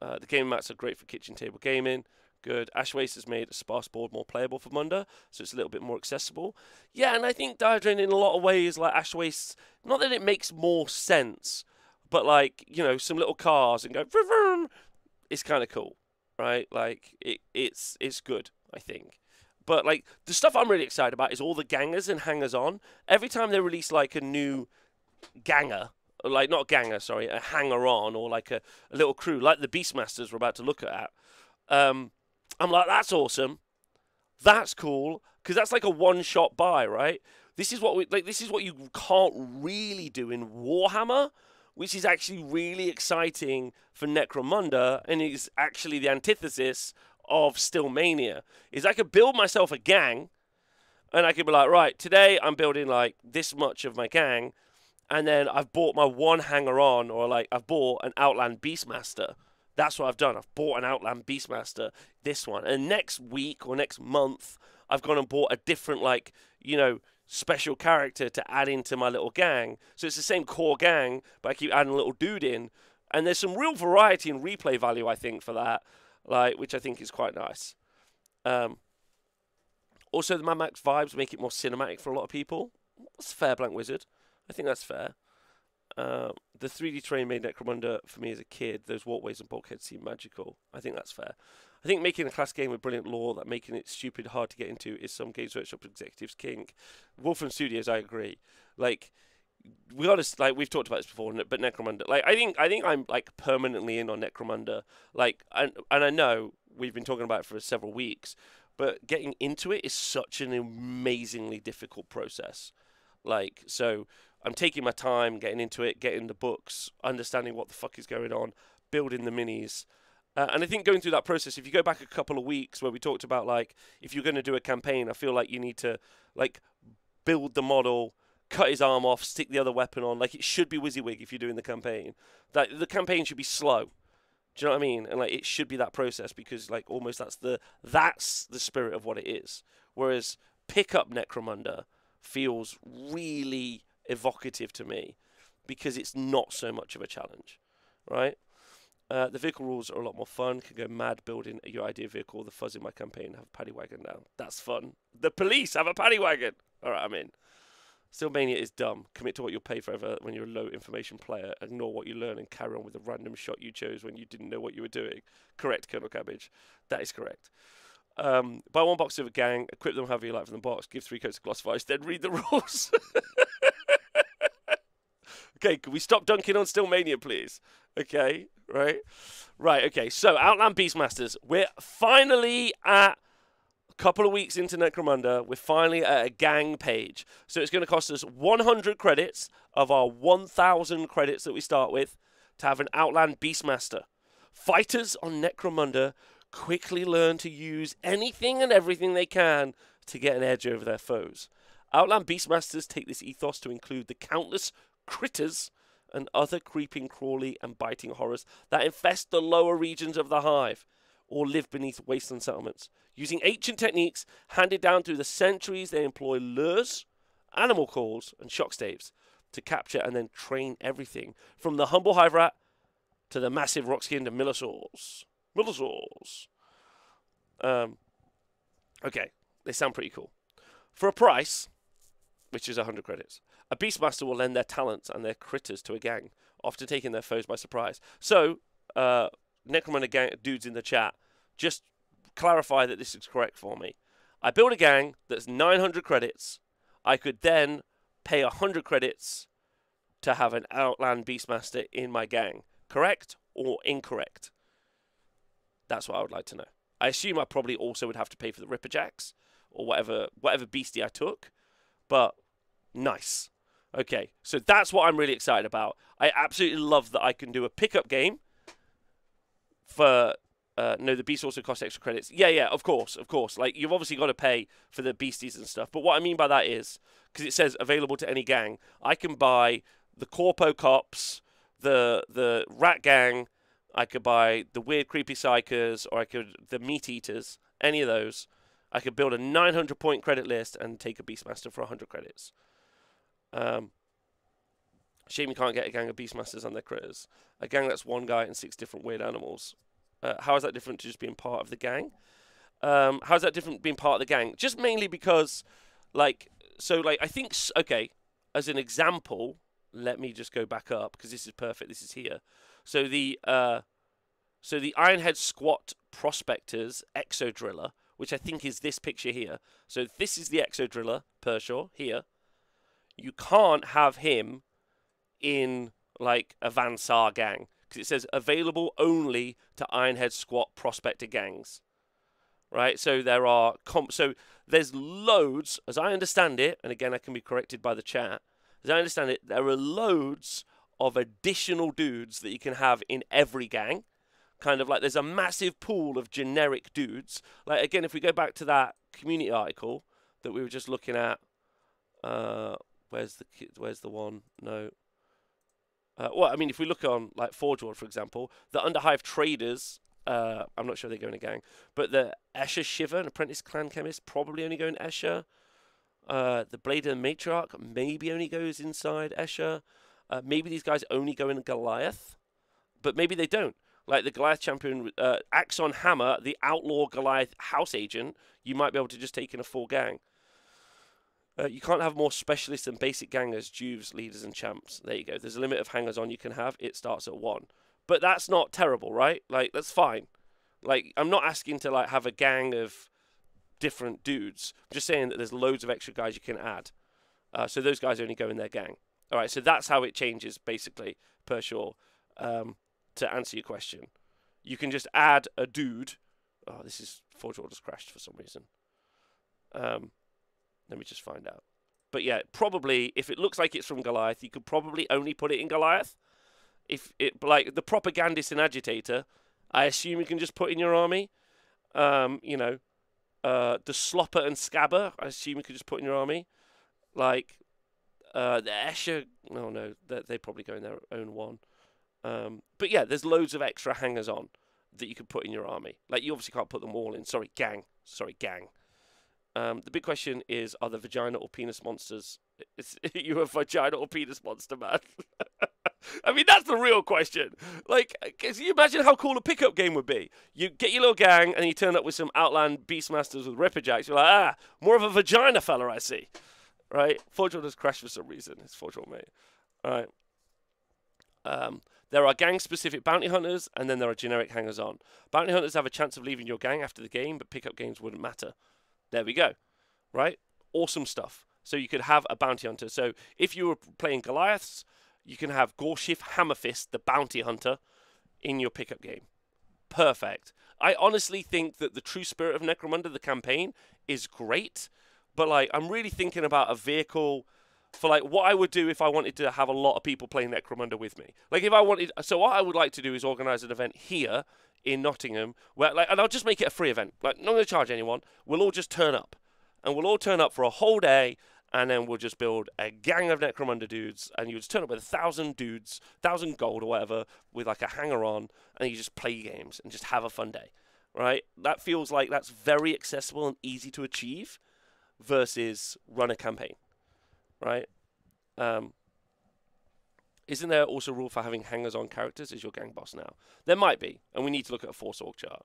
uh, the game mats are great for kitchen table gaming. Good. Ash Waste has made a sparse board more playable for Munda, so it's a little bit more accessible. Yeah, and I think Diadrin in a lot of ways, like Ash Waste, not that it makes more sense, but like, you know, some little cars and go, it's kind of cool, right? Like, it, it's, it's good, I think. But like the stuff I'm really excited about is all the gangers and hangers on. Every time they release like a new ganger, like not ganger, sorry, a hanger on or like a, a little crew, like the Beastmasters we're about to look at. Um, I'm like, that's awesome. That's cool because that's like a one shot buy, right? This is what we like. This is what you can't really do in Warhammer, which is actually really exciting for Necromunda, and is actually the antithesis of Stillmania. Is I could build myself a gang, and I could be like, right, today I'm building like this much of my gang, and then I've bought my one hanger on, or like I've bought an Outland Beastmaster. That's what I've done. I've bought an Outland Beastmaster, this one, and next week or next month, I've gone and bought a different like you know special character to add into my little gang. So it's the same core gang, but I keep adding a little dude in. And there's some real variety and replay value, I think, for that, like which I think is quite nice. Um, also, the Mad Max vibes make it more cinematic for a lot of people. That's fair, Blank Wizard. I think that's fair. Uh, the 3D terrain made Necromunda for me as a kid. Those walkways and bulkheads seem magical. I think that's fair. I think making a class game with brilliant lore that making it stupid hard to get into is some Games Workshop executives' kink. Wolfram Studios, I agree. Like we got to like we've talked about this before, but Necromunda. Like I think I think I'm like permanently in on Necromunda. Like and and I know we've been talking about it for several weeks, but getting into it is such an amazingly difficult process. Like so, I'm taking my time getting into it, getting the books, understanding what the fuck is going on, building the minis. Uh, and I think going through that process, if you go back a couple of weeks where we talked about like if you're going to do a campaign, I feel like you need to like build the model, cut his arm off, stick the other weapon on. Like it should be WYSIWYG if you're doing the campaign. That the campaign should be slow. Do you know what I mean? And like it should be that process because like almost that's the that's the spirit of what it is. Whereas pick up Necromunda feels really evocative to me because it's not so much of a challenge, right? Uh, the vehicle rules are a lot more fun. Can go mad building your idea vehicle. The fuzz in my campaign have a paddy wagon now. That's fun. The police have a paddy wagon. All right, I'm in. Stillmania is dumb. Commit to what you'll pay forever when you're a low information player. Ignore what you learn and carry on with the random shot you chose when you didn't know what you were doing. Correct, Colonel Cabbage. That is correct. Um, buy one box of a gang, equip them however you like from the box, give three coats of gloss vice, then read the rules. okay, can we stop dunking on Stillmania, please? Okay, right? Right, okay. So, Outland Beastmasters, we're finally at couple of weeks into Necromunda. We're finally at a gang page. So, it's going to cost us 100 credits of our 1,000 credits that we start with to have an Outland Beastmaster. Fighters on Necromunda quickly learn to use anything and everything they can to get an edge over their foes. Outland Beastmasters take this ethos to include the countless critters and other creeping, crawly, and biting horrors that infest the lower regions of the hive or live beneath wasteland settlements. Using ancient techniques handed down through the centuries, they employ lures, animal calls, and shock staves to capture and then train everything from the humble hive rat to the massive rock skinned Millisaurs. Millisaurs. Um, okay, they sound pretty cool. For a price, which is 100 credits, a Beastmaster will lend their talents and their critters to a gang, often taking their foes by surprise. So, uh, Necromunda gang dudes in the chat, just clarify that this is correct for me. I build a gang that's 900 credits. I could then pay 100 credits to have an Outland Beastmaster in my gang. Correct or incorrect? That's what I would like to know. I assume I probably also would have to pay for the Ripperjacks or whatever whatever beastie I took, but nice. Okay, so that's what I'm really excited about. I absolutely love that I can do a pickup game for. Uh, no, the beast also costs extra credits. Yeah, yeah, of course, of course. Like you've obviously got to pay for the beasties and stuff. But what I mean by that is because it says available to any gang, I can buy the Corpo cops, the the rat gang. I could buy the weird creepy psykers, or I could the meat eaters. Any of those, I could build a 900 point credit list and take a beastmaster for 100 credits. Um, shame you can't get a gang of beastmasters and their critters. A gang that's one guy and six different weird animals. Uh, how is that different to just being part of the gang? Um, how is that different being part of the gang? Just mainly because, like, so like I think okay, as an example, let me just go back up because this is perfect. This is here. So the uh, so the Ironhead Squat Prospectors Exodriller, which I think is this picture here. So this is the Exodriller Pershaw here you can't have him in like a Van Saar gang because it says available only to Ironhead Squat prospector gangs. right? So there are comp. So there's loads, as I understand it, and again I can be corrected by the chat. As I understand it, there are loads of additional dudes that you can have in every gang. Kind of like there's a massive pool of generic dudes. Like again, if we go back to that community article that we were just looking at, uh, where's the where's the one? No. Uh, well, I mean, if we look on like Forge World, for example, the Underhive traders uh, I'm not sure they go in a gang. But the Escher Shiva, an apprentice clan chemist, probably only go in Escher. Uh, the Blade the Matriarch maybe only goes inside Escher. Uh, maybe these guys only go in Goliath, but maybe they don't. Like the Goliath champion, uh, Axon Hammer, the outlaw Goliath house agent, you might be able to just take in a full gang. Uh, you can't have more specialists and basic gangers, juves, leaders, and champs. There you go. There's a limit of hangers on you can have. It starts at one. But that's not terrible, right? Like that's fine. Like I'm not asking to like have a gang of different dudes. I'm just saying that there's loads of extra guys you can add. Uh, so those guys only go in their gang. All right, so that's how it changes basically, per sure. Um, to answer your question, you can just add a dude. Oh, this is Forge just crashed for some reason. Um, let me just find out. But yeah, probably if it looks like it's from Goliath, you could probably only put it in Goliath if it like the propagandist and agitator, I assume you can just put in your army. Um, you know, uh, the slopper and scabber, I assume you could just put in your army. Like uh, the Escher, no, no, they, they probably go in their own one. Um, but yeah, there's loads of extra hangers on that you could put in your army. Like you obviously can't put them all in. Sorry, gang. Sorry, gang. Um, the big question is: Are the vagina or penis monsters? Is you a vagina or penis monster, man? I mean, that's the real question. Like, can you imagine how cool a pickup game would be? You get your little gang and you turn up with some Outland Beastmasters with Ripperjacks. You're like, ah, more of a vagina fella, I see. Right? Forge has crashed for some reason. It's Forge mate. All right. Um, there are gang specific bounty hunters and then there are generic hangers on. Bounty hunters have a chance of leaving your gang after the game, but pickup games wouldn't matter. There we go. Right? Awesome stuff. So you could have a bounty hunter. So if you were playing Goliaths, you can have Gorshif Hammerfist, the bounty hunter, in your pickup game. Perfect. I honestly think that the true spirit of Necromunda, the campaign, is great. But like, I'm really thinking about a vehicle for like what I would do if I wanted to have a lot of people playing Necromunda with me. Like if I wanted, so what I would like to do is organize an event here in Nottingham where like, and I'll just make it a free event. Like, not going to charge anyone. We'll all just turn up, and we'll all turn up for a whole day and then we'll just build a gang of Necromunda dudes, and you just turn up with a thousand dudes, thousand gold or whatever, with like a hanger on, and you just play games and just have a fun day, right? That feels like that's very accessible and easy to achieve, versus run a campaign, right? Um, isn't there also a rule for having hangers on characters as your gang boss now? There might be, and we need to look at a force org chart.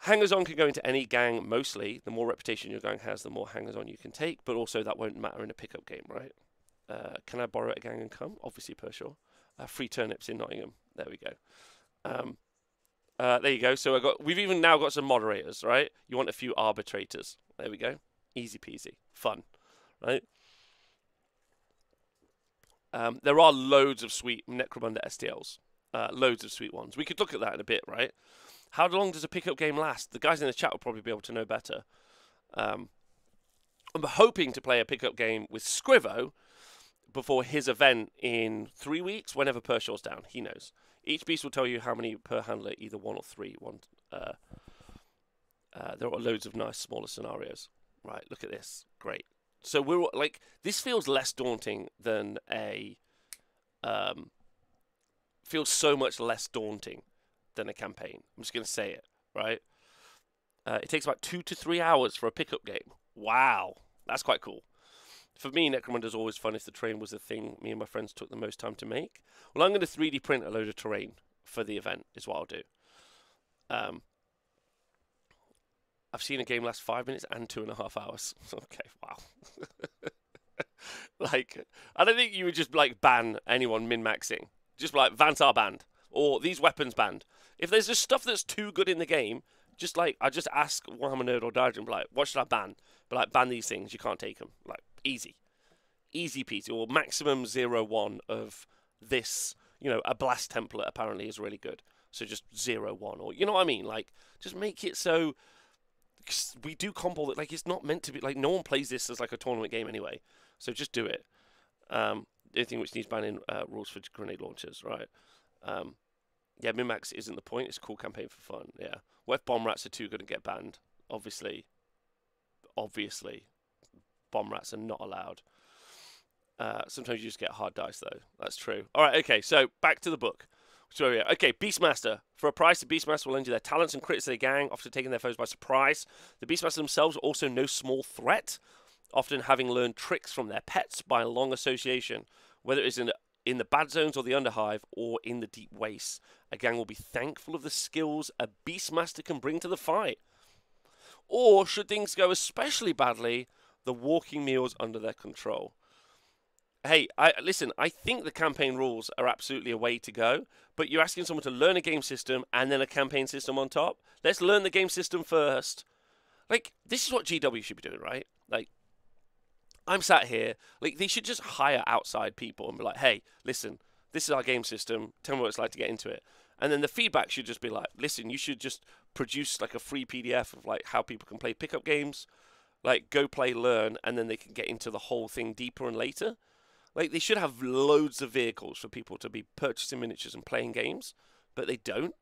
Hangers on can go into any gang mostly. The more reputation your gang has, the more hangers on you can take, but also that won't matter in a pickup game, right? Uh, can I borrow a gang and come? Obviously, per sure. Uh, free turnips in Nottingham. There we go. Um, uh, there you go. So I got. We've even now got some moderators, right? You want a few arbitrators. There we go. Easy peasy. Fun, right? Um, there are loads of sweet Necromunda STLs. Uh, loads of sweet ones. We could look at that in a bit, right? How long does a pickup game last? The guys in the chat will probably be able to know better. Um, I'm hoping to play a pickup game with Scrivo before his event in three weeks, whenever Pershaw's down. He knows. Each beast will tell you how many per handler, either one or three. One. Uh, uh, there are loads of nice smaller scenarios. Right, look at this. Great. So we're like, this feels less daunting than a. Um, feels so much less daunting than a campaign. I'm just going to say it, right? Uh, it takes about two to three hours for a pickup game. Wow, that's quite cool. For me, Necromunda is always fun if the terrain was the thing me and my friends took the most time to make. Well, I'm going to 3D print a load of terrain for the event, is what I'll do. Um, I've seen a game last five minutes and two and a half hours. okay, wow. like, I don't think you would just like ban anyone min maxing. Just like Van Saar banned or these weapons banned. If there's just stuff that's too good in the game, just like I just ask Warhammer Nerd or Darjan, like, what should I ban? But like, ban these things. You can't take them. Like, easy, easy peasy. Or maximum zero one of this. You know, a blast template apparently is really good. So just zero one, or you know what I mean? Like, just make it so we do combo that like it's not meant to be like no one plays this as like a tournament game anyway. So just do it. Um, anything which needs banning uh, rules for grenade launchers, right? Um, yeah, Minmax isn't the point. It's a cool campaign for fun. Yeah. What if bomb rats are too good to get banned? Obviously. Obviously. Bomb rats are not allowed. Uh, sometimes you just get hard dice, though. That's true. All right, okay, so back to the book. So, yeah, okay, Beastmaster. For a price, the Beastmaster will you their talents and crits to their gang, often taking their foes by surprise. The Beastmaster themselves are also no small threat, often having learned tricks from their pets by long association, whether it's in in the bad zones or the underhive or in the deep wastes. A gang will be thankful of the skills a Beastmaster can bring to the fight. Or, should things go especially badly, the walking meals under their control. Hey, I listen, I think the campaign rules are absolutely a way to go, but you're asking someone to learn a game system and then a campaign system on top. Let's learn the game system first. Like, this is what GW should be doing, right? Like, I'm sat here, like they should just hire outside people and be like, hey, listen, this is our game system. Tell me what it's like to get into it. And then the feedback should just be like, listen, you should just produce like a free PDF of like how people can play pickup games, like go play, learn, and then they can get into the whole thing deeper and later. Like they should have loads of vehicles for people to be purchasing miniatures and playing games, but they don't.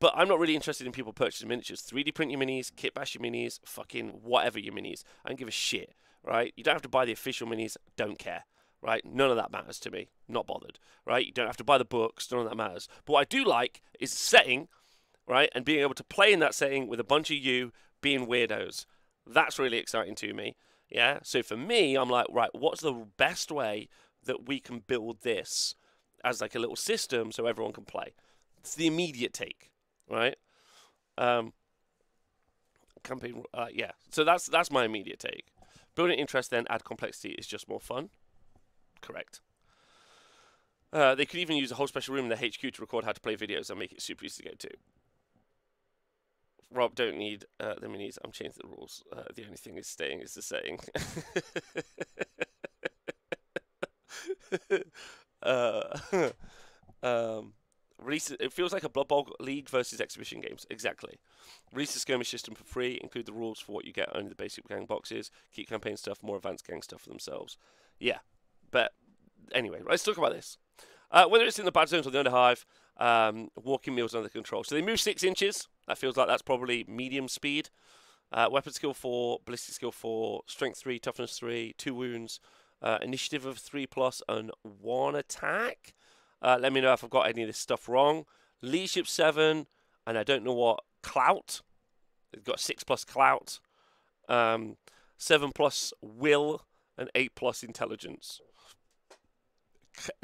But I'm not really interested in people purchasing miniatures. 3D print your minis, kit bash your minis, fucking whatever your minis. I don't give a shit right? You don't have to buy the official minis, don't care, right? None of that matters to me, not bothered, right? You don't have to buy the books, none of that matters. But what I do like is setting, right? And being able to play in that setting with a bunch of you being weirdos. That's really exciting to me, yeah? So for me, I'm like, right, what's the best way that we can build this as like a little system so everyone can play? It's the immediate take, right? Um, campaign, uh, yeah. So that's that's my immediate take. Building interest, then add complexity is just more fun. Correct. Uh, they could even use a whole special room in the HQ to record how to play videos and make it super easy to go to. Rob, don't need uh, the minis. I'm changing the rules. Uh, the only thing is staying is the setting. uh, um, Release it feels like a Blood Bowl League versus exhibition games. Exactly. Release the skirmish system for free. Include the rules for what you get. Only the basic gang boxes. Keep campaign stuff. More advanced gang stuff for themselves. Yeah. But anyway, let's talk about this. Uh, whether it's in the bad zones or the underhive, um, walking meals under control. So they move six inches. That feels like that's probably medium speed. Uh, weapon skill four, ballistic skill four, strength three, toughness three, two wounds, uh, initiative of three plus, and one attack. Uh, let me know if I've got any of this stuff wrong. Leadership 7, and I don't know what, clout. They've got 6 plus clout, um, 7 plus will, and 8 plus intelligence.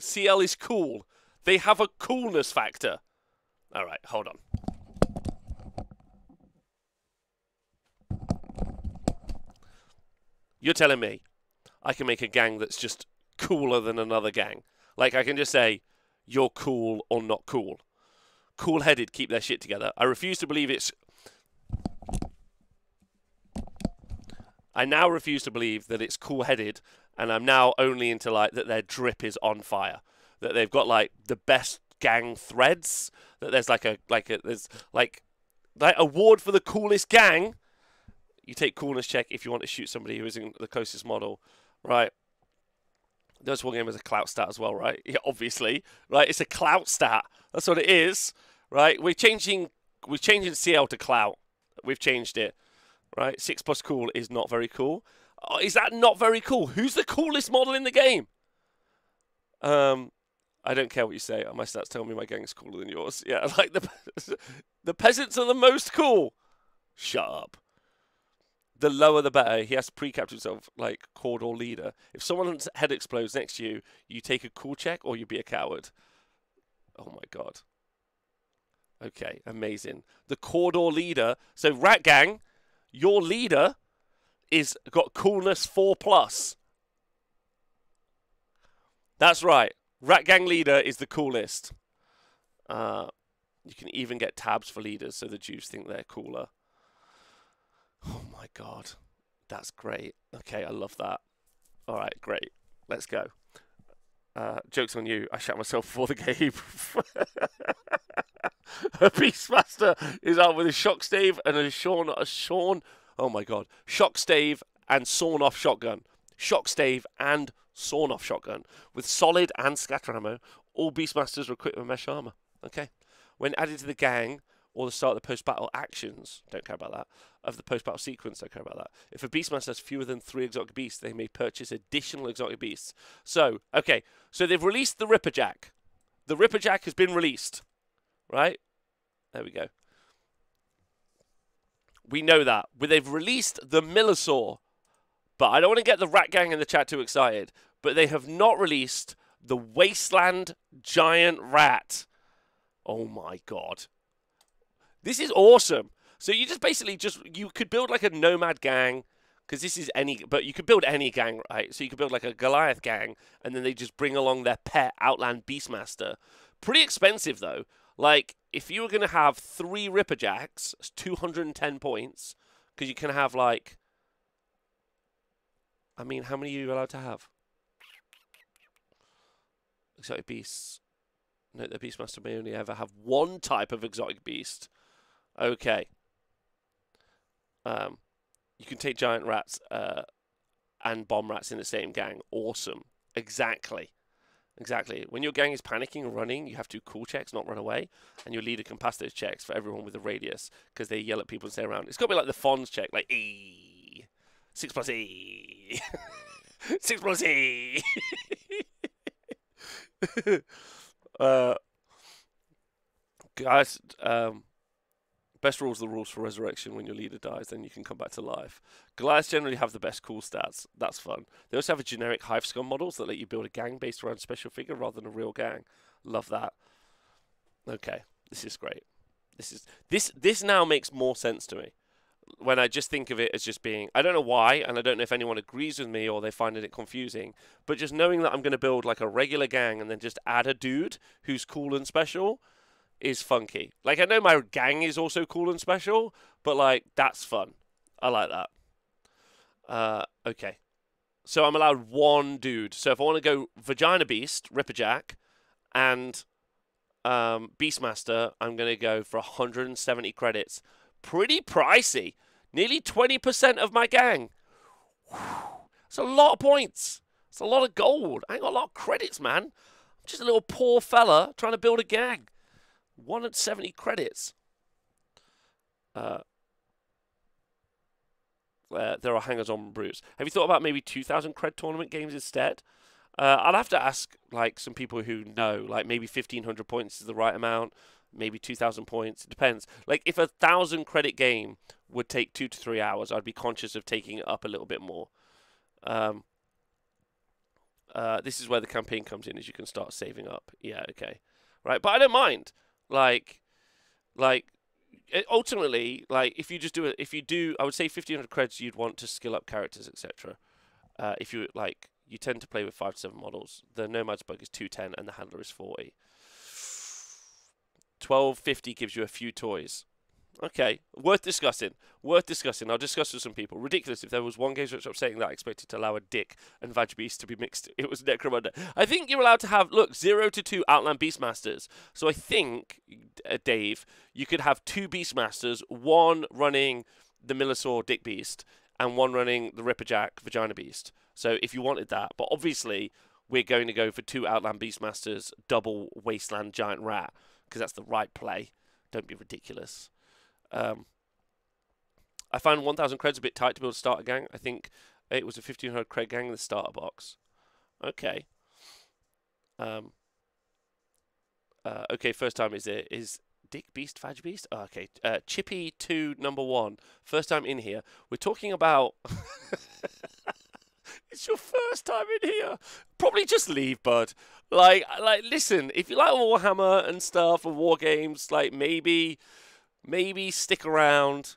CL is cool. They have a coolness factor. All right, hold on. You're telling me I can make a gang that's just cooler than another gang. Like I can just say, you're cool or not cool. Cool headed, keep their shit together. I refuse to believe it's. I now refuse to believe that it's cool headed, and I'm now only into like that their drip is on fire. That they've got like the best gang threads. That there's like a like a there's like like award for the coolest gang. You take coolness check if you want to shoot somebody who isn't the closest model, right? Those one game is a clout stat as well, right? Yeah, obviously, right? It's a clout stat. That's what it is, right? We're changing, we're changing CL to clout. We've changed it, right? Six plus cool is not very cool. Oh, is that not very cool? Who's the coolest model in the game? Um, I don't care what you say. My stats tell me my gang's cooler than yours. Yeah, like the the peasants are the most cool. Shut up the lower the better. He has to pre-capture himself like corridor leader. If someone's head explodes next to you, you take a cool check or you be a coward. Oh my god. Okay, amazing. The corridor leader. So Rat Gang, your leader is got coolness four plus. That's right. Rat Gang leader is the coolest. Uh, you can even get tabs for leaders, so the Jews think they're cooler. Oh my god. That's great. Okay, I love that. All right, great. Let's go. Uh, joke's on you. I shot myself before the game. Beastmaster is out with a shock stave and a Sean, a Sean, oh my god, shock stave and sawn off shotgun. Shock stave and sawn off shotgun with solid and scatter ammo. All Beastmasters are equipped with mesh armor. Okay. When added to the gang or the start of the post battle actions, don't care about that, of the post battle sequence, don't care about that. If a Beastmaster has fewer than three exotic beasts, they may purchase additional exotic beasts. So, okay, so they've released the Ripperjack. The Ripperjack has been released, right? There we go. We know that. They've released the Millisaur, but I don't want to get the Rat Gang in the chat too excited. But they have not released the Wasteland Giant Rat. Oh my god. This is awesome. So you just basically just you could build like a nomad gang because this is any but you could build any gang right? So you could build like a goliath gang and then they just bring along their pet outland beastmaster. Pretty expensive though. Like if you were going to have three ripperjacks 210 points because you can have like i mean how many are you allowed to have? Exotic beasts. No the beastmaster may only ever have one type of exotic beast. Okay um, you can take giant rats uh, and bomb rats in the same gang. Awesome. Exactly. Exactly. When your gang is panicking and running, you have to cool checks, not run away, and your leader can pass those checks for everyone with a radius because they yell at people and stay around. It's got to be like the Fonz check, like E, six plus E, six plus E. uh, guys, um, Best rules are the rules for resurrection. When your leader dies, then you can come back to life. Goliaths generally have the best cool stats. That's fun. They also have a generic Hive Scum models that let you build a gang based around a special figure rather than a real gang. Love that. Okay, this is great. This is this this now makes more sense to me when I just think of it as just being I don't know why and I don't know if anyone agrees with me or they find it confusing but just knowing that I'm going to build like a regular gang and then just add a dude who's cool and special is funky. Like I know my gang is also cool and special, but like that's fun. I like that. Uh, okay. So I'm allowed one dude. So if I want to go Vagina Beast, Ripperjack, and um, Beastmaster, I'm going to go for 170 credits. Pretty pricey. Nearly 20% of my gang. It's a lot of points. It's a lot of gold. I ain't got a lot of credits, man. I'm just a little poor fella trying to build a gang. 170 credits. Uh, uh, there are hangers on Bruce. Have you thought about maybe 2,000 cred tournament games instead? Uh, I'll have to ask like some people who know, like maybe 1,500 points is the right amount, maybe 2,000 points. It depends. Like if a thousand credit game would take two to three hours, I'd be conscious of taking it up a little bit more. Um, uh, this is where the campaign comes in, as you can start saving up. Yeah, okay, right. But I don't mind. Like, like ultimately, like if you just do it, if you do, I would say 1500 creds you'd want to skill up characters, etc. Uh, if you like, you tend to play with five to seven models. The Nomad's bug is 210 and the Handler is 40. 1250 gives you a few toys. Okay, worth discussing. Worth discussing. I'll discuss with some people. Ridiculous. If there was one Games Workshop saying that, I expected to allow a Dick and Vag Beast to be mixed. It was Necromunda. I think you're allowed to have, look, 0 to 2 Outland Beastmasters. So I think, uh, Dave, you could have two Beastmasters, one running the Millisaur Dick Beast, and one running the Ripperjack Vagina Beast. So if you wanted that. But obviously, we're going to go for two Outland Beastmasters, double Wasteland Giant Rat, because that's the right play. Don't be ridiculous. Um, I find 1,000 creds a bit tight to build a starter gang. I think it was a 1,500 cred gang in the starter box. Okay. Um, uh, okay, first time is it is Dick Beast Fadge Beast? Oh, okay, uh, Chippy two number one. First time in here. We're talking about. it's your first time in here. Probably just leave, bud. Like, like, listen. If you like Warhammer and stuff and war games, like maybe maybe stick around.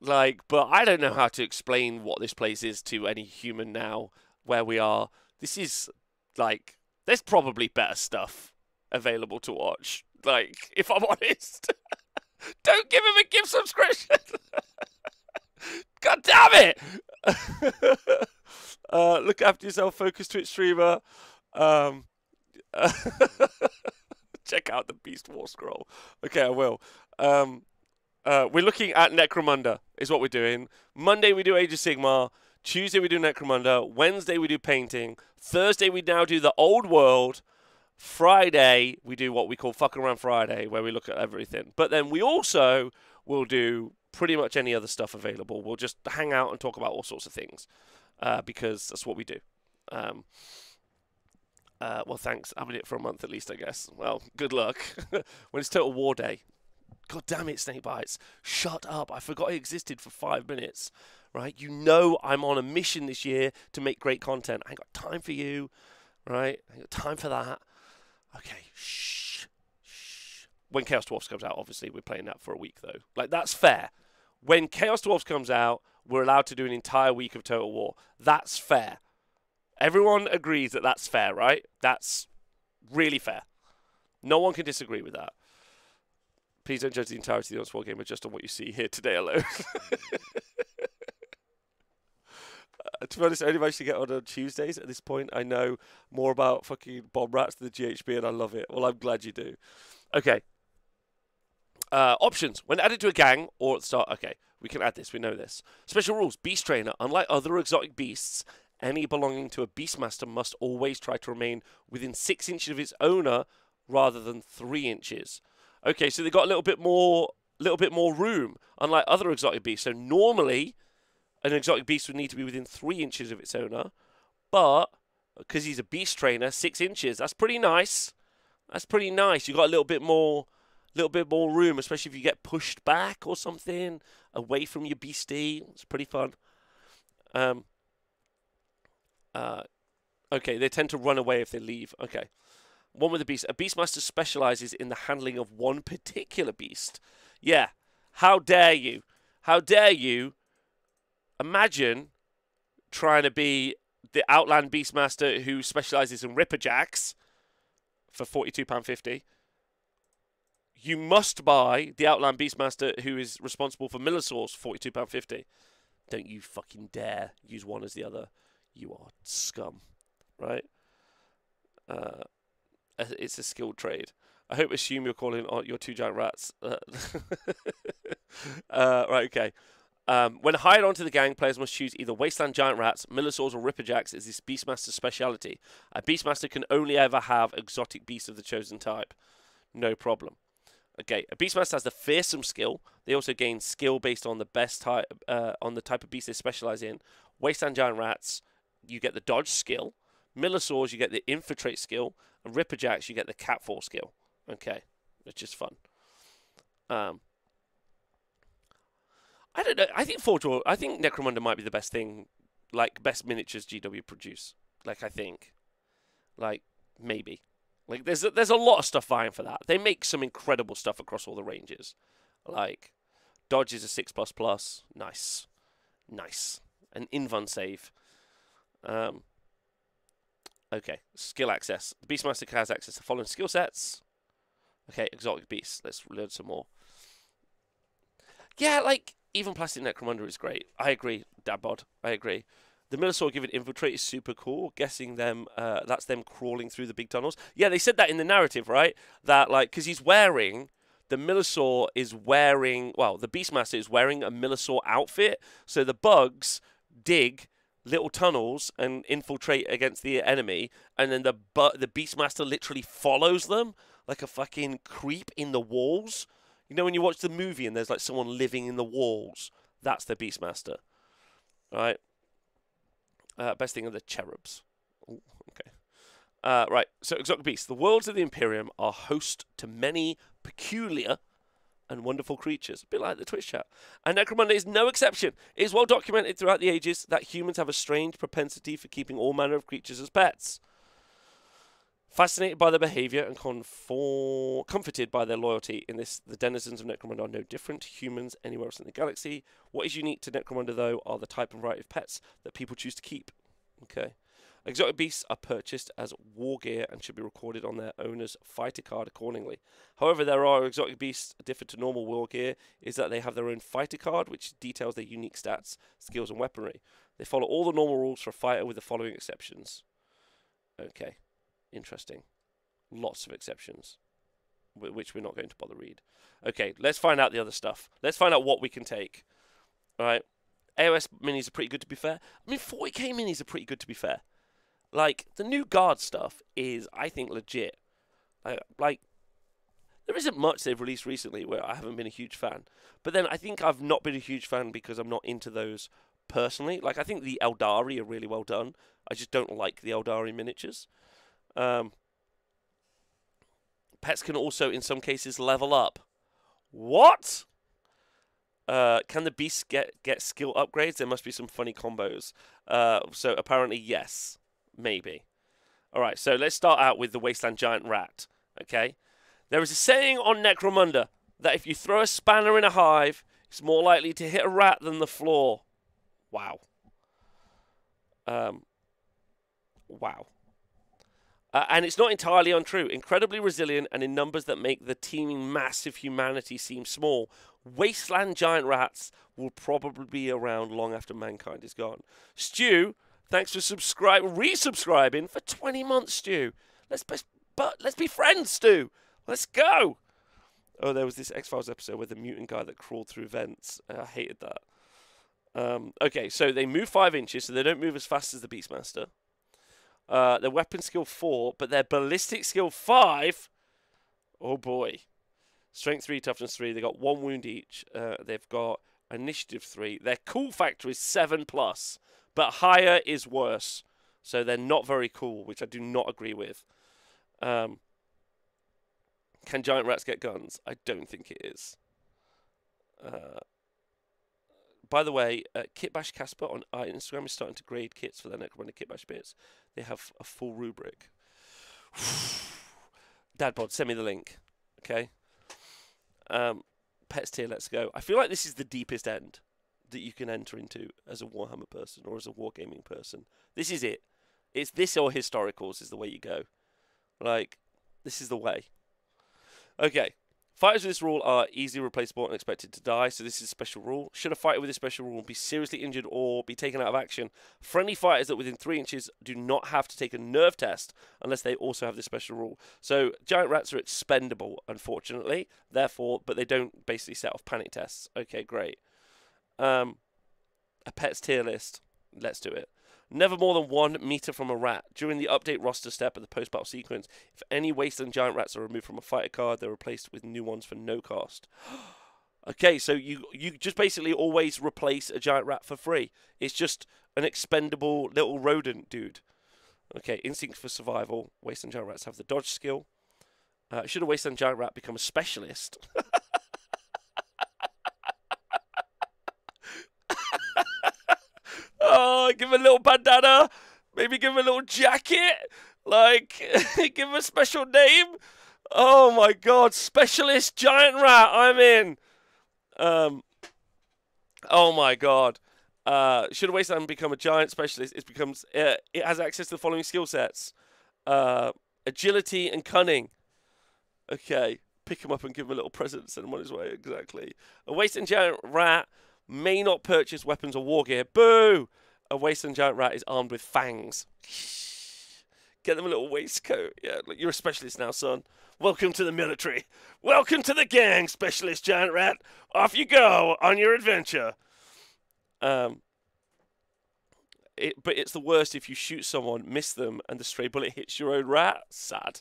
Like, but I don't know how to explain what this place is to any human now where we are. This is like there's probably better stuff available to watch. Like, if I'm honest. don't give him a gift subscription. God damn it! uh, look after yourself, focus Twitch streamer. Um, check out the Beast War scroll. Okay, I will. Um, uh, we're looking at Necromunda, is what we're doing. Monday we do Age of Sigmar. Tuesday we do Necromunda. Wednesday we do painting. Thursday we now do the Old World. Friday we do what we call Fuck Around Friday, where we look at everything. But then we also will do pretty much any other stuff available. We'll just hang out and talk about all sorts of things uh, because that's what we do. Um, uh, well, thanks. I'm in it for a month at least, I guess. Well, good luck. when it's Total War Day. God damn it, Snake Bites. Shut up. I forgot it existed for five minutes. Right? You know I'm on a mission this year to make great content. I ain't got time for you. Right? I ain't got time for that. Okay. Shh. Shh. When Chaos Dwarfs comes out, obviously, we're playing that for a week, though. Like, that's fair. When Chaos Dwarfs comes out, we're allowed to do an entire week of Total War. That's fair. Everyone agrees that that's fair, right? That's really fair. No one can disagree with that. Please don't judge the entirety of the Onslaught game just on what you see here today alone. uh, to be honest, I only managed to get on on Tuesdays at this point. I know more about fucking bomb rats than the GHB, and I love it. Well, I'm glad you do. Okay. Uh, options. When added to a gang or at start. Okay, we can add this. We know this. Special rules. Beast Trainer. Unlike other exotic beasts, any belonging to a Beastmaster must always try to remain within six inches of its owner rather than three inches. Okay, so they got a little bit more, little bit more room, unlike other exotic beasts. So normally, an exotic beast would need to be within three inches of its owner, but because he's a beast trainer, six inches. That's pretty nice. That's pretty nice. You got a little bit more, little bit more room, especially if you get pushed back or something away from your beastie. It's pretty fun. Um, uh, okay, they tend to run away if they leave. Okay. One with a beast. A beastmaster specializes in the handling of one particular beast. Yeah. How dare you? How dare you imagine trying to be the Outland Beastmaster who specializes in Ripperjacks for £42.50. You must buy the Outland Beastmaster who is responsible for Millisaurs for £42.50. Don't you fucking dare use one as the other you are scum, right? Uh, it's a skilled trade. I hope assume you're calling on your two giant rats. uh, right, okay. Um, when hired onto the gang, players must choose either Wasteland Giant Rats, Millisaurs, or Ripperjacks as this Beastmaster's speciality. A Beastmaster can only ever have exotic beasts of the chosen type. No problem. Okay, a Beastmaster has the fearsome skill. They also gain skill based on the best type, uh, on the type of beast they specialize in. Wasteland Giant Rats you get the dodge skill. Millisaurs, you get the infiltrate skill. And Ripperjacks, you get the catfall skill. Okay, which is fun. Um, I don't know. I think Forge World, I think Necromunda might be the best thing, like best miniatures GW produce. Like I think, like maybe, like there's a, there's a lot of stuff vying for that. They make some incredible stuff across all the ranges. Like dodge is a six plus plus, nice, nice. An invuln save, um, okay, skill access. The Beastmaster has access to following skill sets. Okay, exotic beasts. Let's learn some more. Yeah, like even Plastic Necromunda is great. I agree, Dabod. I agree. The Millisaur given infiltrate is super cool. Guessing them, uh, that's them crawling through the big tunnels. Yeah, they said that in the narrative, right? That like, because he's wearing the Millisaur is wearing, well, the Beastmaster is wearing a Millisaur outfit. So the bugs dig little tunnels and infiltrate against the enemy, and then the bu- the Beastmaster literally follows them like a fucking creep in the walls. You know when you watch the movie and there's like someone living in the walls, that's the Beastmaster, right? Uh, best thing are the cherubs. Ooh, okay. Uh, right, so Exotic Beast. The worlds of the Imperium are host to many peculiar and wonderful creatures, a bit like the Twitch chat. And Necromunda is no exception. It is well documented throughout the ages that humans have a strange propensity for keeping all manner of creatures as pets. Fascinated by their behavior and conform- comforted by their loyalty in this, the denizens of Necromunda are no different to humans anywhere else in the galaxy. What is unique to Necromunda, though, are the type and variety of pets that people choose to keep. Okay. Exotic beasts are purchased as war gear and should be recorded on their owner's fighter card accordingly. However, there are exotic beasts different to normal war gear is that they have their own fighter card which details their unique stats, skills and weaponry. They follow all the normal rules for a fighter with the following exceptions. Okay, interesting. lots of exceptions, which we're not going to bother read. Okay, let's find out the other stuff. Let's find out what we can take. All right. AOS minis are pretty good to be fair. I mean, 40k minis are pretty good to be fair. Like, the new guard stuff is, I think, legit. Like, like, there isn't much they've released recently where I haven't been a huge fan. But then I think I've not been a huge fan because I'm not into those personally. Like, I think the Eldari are really well done. I just don't like the Eldari miniatures. Um, pets can also, in some cases, level up. What? Uh, can the beasts get, get skill upgrades? There must be some funny combos. Uh, so apparently, yes. Maybe. Alright, so let's start out with the Wasteland Giant Rat. Okay? There is a saying on Necromunda that if you throw a spanner in a hive, it's more likely to hit a rat than the floor. Wow. Um, wow. Uh, and it's not entirely untrue. Incredibly resilient and in numbers that make the teeming mass of humanity seem small, wasteland giant rats will probably be around long after mankind is gone. Stu, thanks for subscribe resubscribing for 20 months, Stu. Let's be, but let's be friends, Stu. Let's go. Oh, there was this X Files episode with the mutant guy that crawled through vents. I hated that. Um, okay, so they move five inches, so they don't move as fast as the Beastmaster. Uh, their weapon skill four, but their ballistic skill five. Oh boy. Strength three, toughness three. They got one wound each. Uh, they've got initiative three. Their cool factor is seven plus, but higher is worse. So they're not very cool, which I do not agree with. Um, can giant rats get guns? I don't think it is. Uh, by the way, uh, Kitbash Casper on uh, Instagram is starting to grade kits for their Necromunda Kitbash bits. They have a full rubric. Dadbod, send me the link. Okay. Um, Pets tier, let's go. I feel like this is the deepest end that you can enter into as a Warhammer person or as a wargaming person. This is it. It's this or historicals is the way you go. Like, this is the way. Okay. Fighters with this rule are easily replaceable and expected to die, so this is a special rule. Should a fighter with this special rule be seriously injured or be taken out of action, friendly fighters that within three inches do not have to take a nerve test unless they also have this special rule. So giant rats are expendable, unfortunately, therefore, but they don't basically set off panic tests. Okay, great. Um, a pets tier list. Let's do it. Never more than one meter from a rat. During the update roster step of the post battle sequence, if any wasteland giant rats are removed from a fighter card, they're replaced with new ones for no cost. okay, so you you just basically always replace a giant rat for free. It's just an expendable little rodent dude. Okay, instinct for survival. Wasteland giant rats have the dodge skill. Uh, should a wasteland giant rat become a specialist? Oh, give him a little bandana. Maybe give him a little jacket. Like, give him a special name. Oh my god, specialist giant rat, I'm in. Um, oh my god. Uh, should a wasteland become a giant specialist? It becomes uh, it has access to the following skill sets: uh, agility and cunning. Okay, pick him up and give him a little present, send him on his way. Exactly. A wasteland giant rat may not purchase weapons or war gear. Boo! A wasteland giant rat is armed with fangs. Get them a little waistcoat. Yeah, look, you're a specialist now, son. Welcome to the military. Welcome to the gang, specialist giant rat. Off you go on your adventure. Um, it, but it's the worst if you shoot someone, miss them, and the stray bullet hits your own rat. Sad.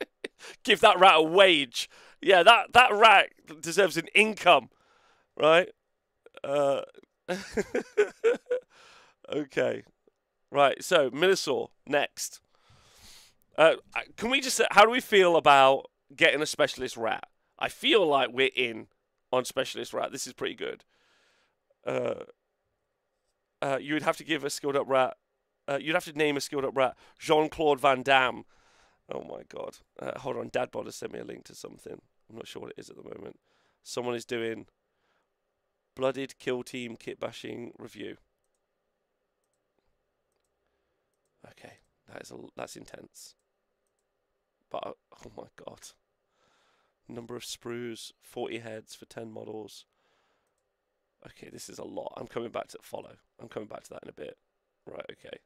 Give that rat a wage. Yeah, that, that rat deserves an income, right? Uh, okay. Right, so Millisaur, next. Uh, can we just, how do we feel about getting a specialist rat? I feel like we're in on specialist rat. This is pretty good. Uh, uh, you would have to give a skilled up rat, uh, you'd have to name a skilled up rat Jean Claude Van Damme. Oh my god. Uh, hold on, Dadbod has sent me a link to something. I'm not sure what it is at the moment. Someone is doing Blooded Kill Team Kit Bashing Review. Okay, that is a, that's intense. But oh my god, number of sprues, forty heads for ten models. Okay, this is a lot. I'm coming back to follow. I'm coming back to that in a bit. Right. Okay.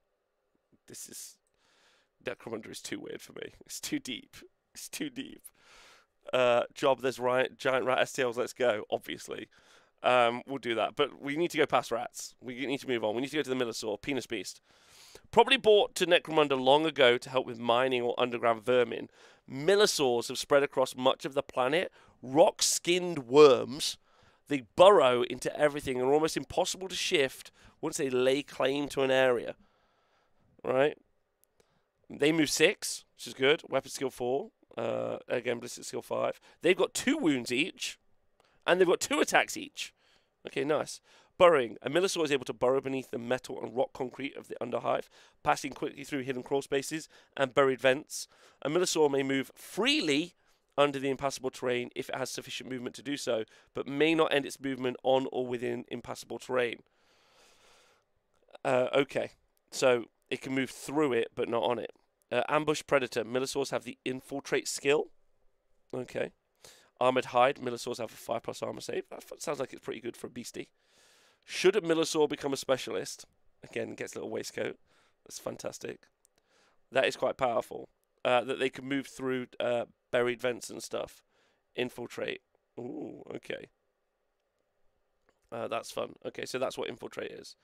This is Necromunda is too weird for me. It's too deep. it's too deep. Uh, job, there's right, giant rat STLs. Let's go. Obviously, um, we'll do that. But we need to go past rats. We need to move on. We need to go to the Millisaur, Penis Beast. Probably brought to Necromunda long ago to help with mining or underground vermin. Millisaurs have spread across much of the planet. Rock-skinned worms. They burrow into everything and are almost impossible to shift once they lay claim to an area. Right? They move six, which is good. Weapon skill four. Uh, again, ballistic skill five. They've got two wounds each, and they've got two attacks each. Okay, nice. Burrowing. A Millisaur is able to burrow beneath the metal and rock concrete of the underhive, passing quickly through hidden crawl spaces and buried vents. A Millisaur may move freely under the impassable terrain if it has sufficient movement to do so, but may not end its movement on or within impassable terrain. Uh, okay, so it can move through it, but not on it. Uh, ambush Predator. Millisaurs have the infiltrate skill. Okay. Armored Hide. Millisaurs have a 5 plus armor save. That sounds like it's pretty good for a beastie. Should a Millisaur become a specialist, again, gets a little waistcoat. That's fantastic. That is quite powerful. Uh, that they can move through uh, buried vents and stuff. Infiltrate. Ooh, okay. Uh, that's fun. Okay, so that's what infiltrate is.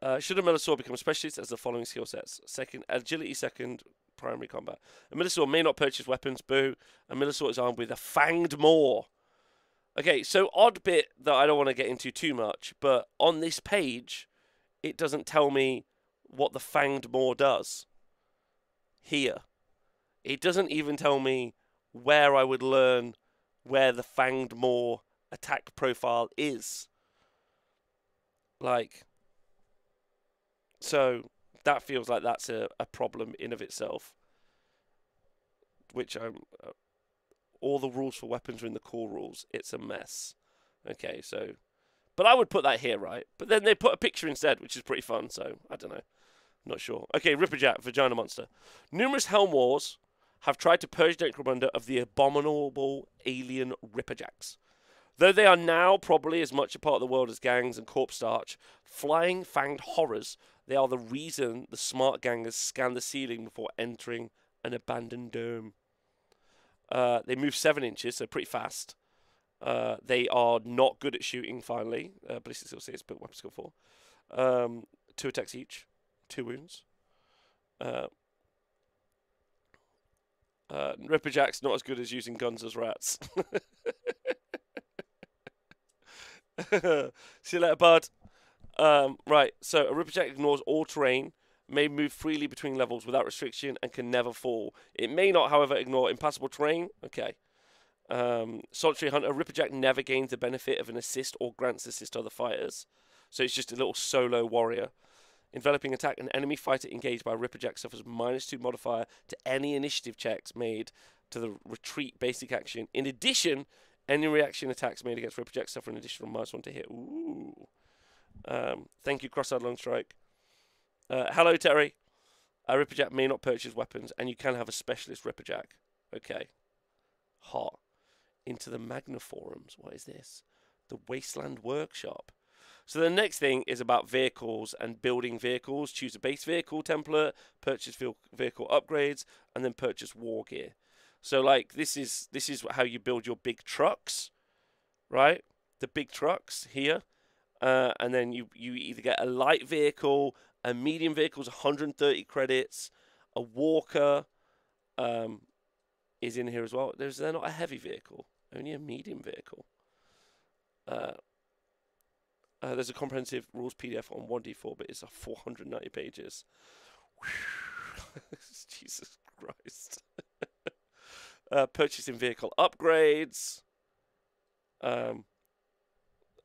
Uh, should a Millisaur become a specialist as the following skill sets? Second, agility second, primary combat. A Millisaur may not purchase weapons, boo. A Millisaur is armed with a Fanged Maw. Okay, so odd bit that I don't want to get into too much, but on this page, it doesn't tell me what the Fanged Maw does. Here. It doesn't even tell me where I would learn where the Fanged Maw attack profile is. Like, so that feels like that's a, a problem in of itself. Which I'm. Uh, All the rules for weapons are in the core rules. It's a mess. Okay, so. But I would put that here, right? But then they put a picture instead, which is pretty fun, so I don't know. Not sure. Okay, Ripperjack, Vagina Monster. Numerous Helm Wars have tried to purge Necromunda of the abominable alien Ripperjacks. Though they are now probably as much a part of the world as gangs and corpse starch, flying fanged horrors, they are the reason the smart gangers scan the ceiling before entering an abandoned dome. Uh, they move seven inches, so pretty fast. Uh, they are not good at shooting, finally. Uh, ballistic skill six, but weapon skill four. Um, two attacks each, two wounds. Uh, uh, Ripperjack's not as good as using guns as rats. See you later, bud. Um, right, so a Ripperjack ignores all terrain, may move freely between levels without restriction, and can never fall. It may not, however, ignore impassable terrain. Okay. Um, Solitary Hunter, Ripperjack never gains the benefit of an assist or grants assist to other fighters. So it's just a little solo warrior. Enveloping attack, an enemy fighter engaged by Ripperjack suffers minus two modifier to any initiative checks made to the retreat basic action. In addition, any reaction attacks made against Ripperjack suffer an additional minus one to hit. Ooh. Um, thank you, Cross-eyed Long Strike. Uh, hello, Terry. A Ripperjack may not purchase weapons, and you can have a specialist Ripperjack. Okay. Hot. Into the Magna Forums. What is this? The Wasteland Workshop. So the next thing is about vehicles and building vehicles. Choose a base vehicle template, purchase vehicle upgrades, and then purchase war gear. So like this is this is how you build your big trucks, right? The big trucks here, uh, and then you you either get a light vehicle, a medium vehicle is 130 credits, a walker um, is in here as well. There's they're not a heavy vehicle, only a medium vehicle. Uh, uh, there's a comprehensive rules PDF on 1D4, but it's a 490 pages. Jesus Christ. Uh, purchasing vehicle upgrades. Um,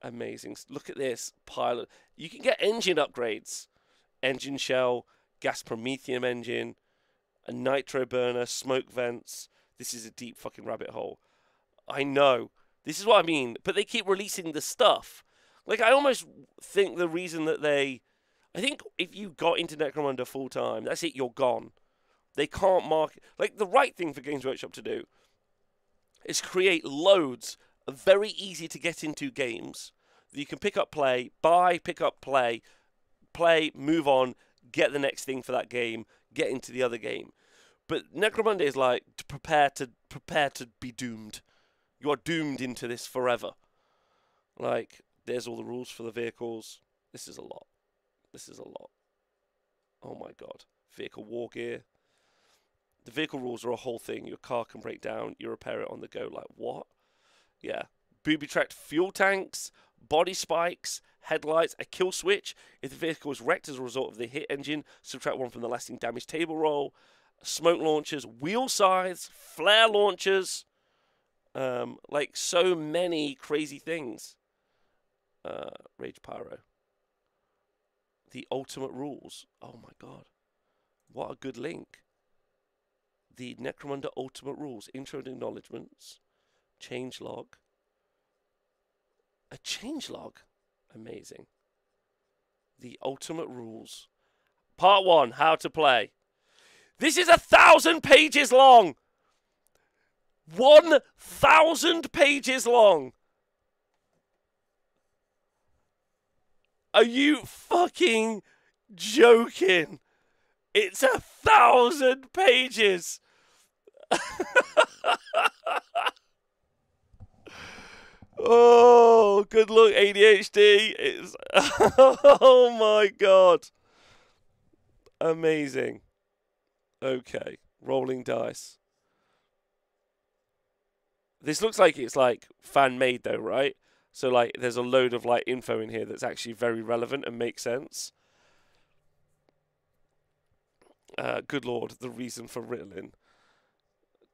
amazing. Look at this pilot. You can get engine upgrades, engine shell, gas promethium engine, a nitro burner, smoke vents. This is a deep fucking rabbit hole. I know. This is what I mean. But they keep releasing the stuff. Like I almost think the reason that they, I think if you got into Necromunda full time, that's it. You're gone. They can't market. Like, the right thing for Games Workshop to do is create loads of very easy to get into games that you can pick up, play, buy, pick up, play, play, move on, get the next thing for that game, get into the other game. But Necromunda is like to prepare to prepare to be doomed. You are doomed into this forever. Like there's all the rules for the vehicles. This is a lot. This is a lot. Oh my god. Vehicle war gear. The vehicle rules are a whole thing. Your car can break down. You repair it on the go. Like what? Yeah. Booby tracked fuel tanks, body spikes, headlights, a kill switch. If the vehicle is wrecked as a result of the hit engine, subtract one from the lasting damage table roll. Smoke launchers, wheel scythes, flare launchers. Um, like so many crazy things. Uh, Rage Pyro. The ultimate rules. Oh my god. What a good link. The Necromunda Ultimate Rules. Intro and acknowledgements. Change log. A changelog. Amazing. The Ultimate Rules. Part 1 How to Play. This is a thousand pages long! 1,000 pages long! Are you fucking joking? It's a thousand pages! oh, good luck, ADHD. It's oh my god. Amazing. Okay, rolling dice. This looks like it's like fan made though, right? So like there's a load of like info in here that's actually very relevant and makes sense. Uh, good lord, the reason for Ritalin.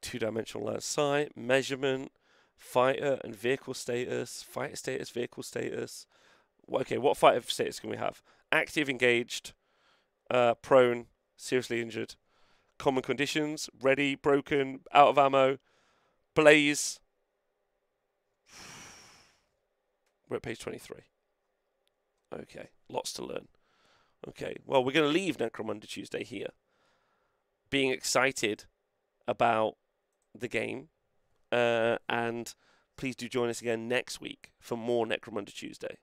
Two-dimensional sight, measurement, fighter and vehicle status, fighter status, vehicle status. Okay, what fighter status can we have? Active, engaged, uh, prone, seriously injured. Common conditions, ready, broken, out of ammo, blaze. We're at page 23. Okay, lots to learn. Okay, well, we're going to leave Necromunda Tuesday here. Being excited about the game. Uh, and please do join us again next week for more Necromunda Tuesday.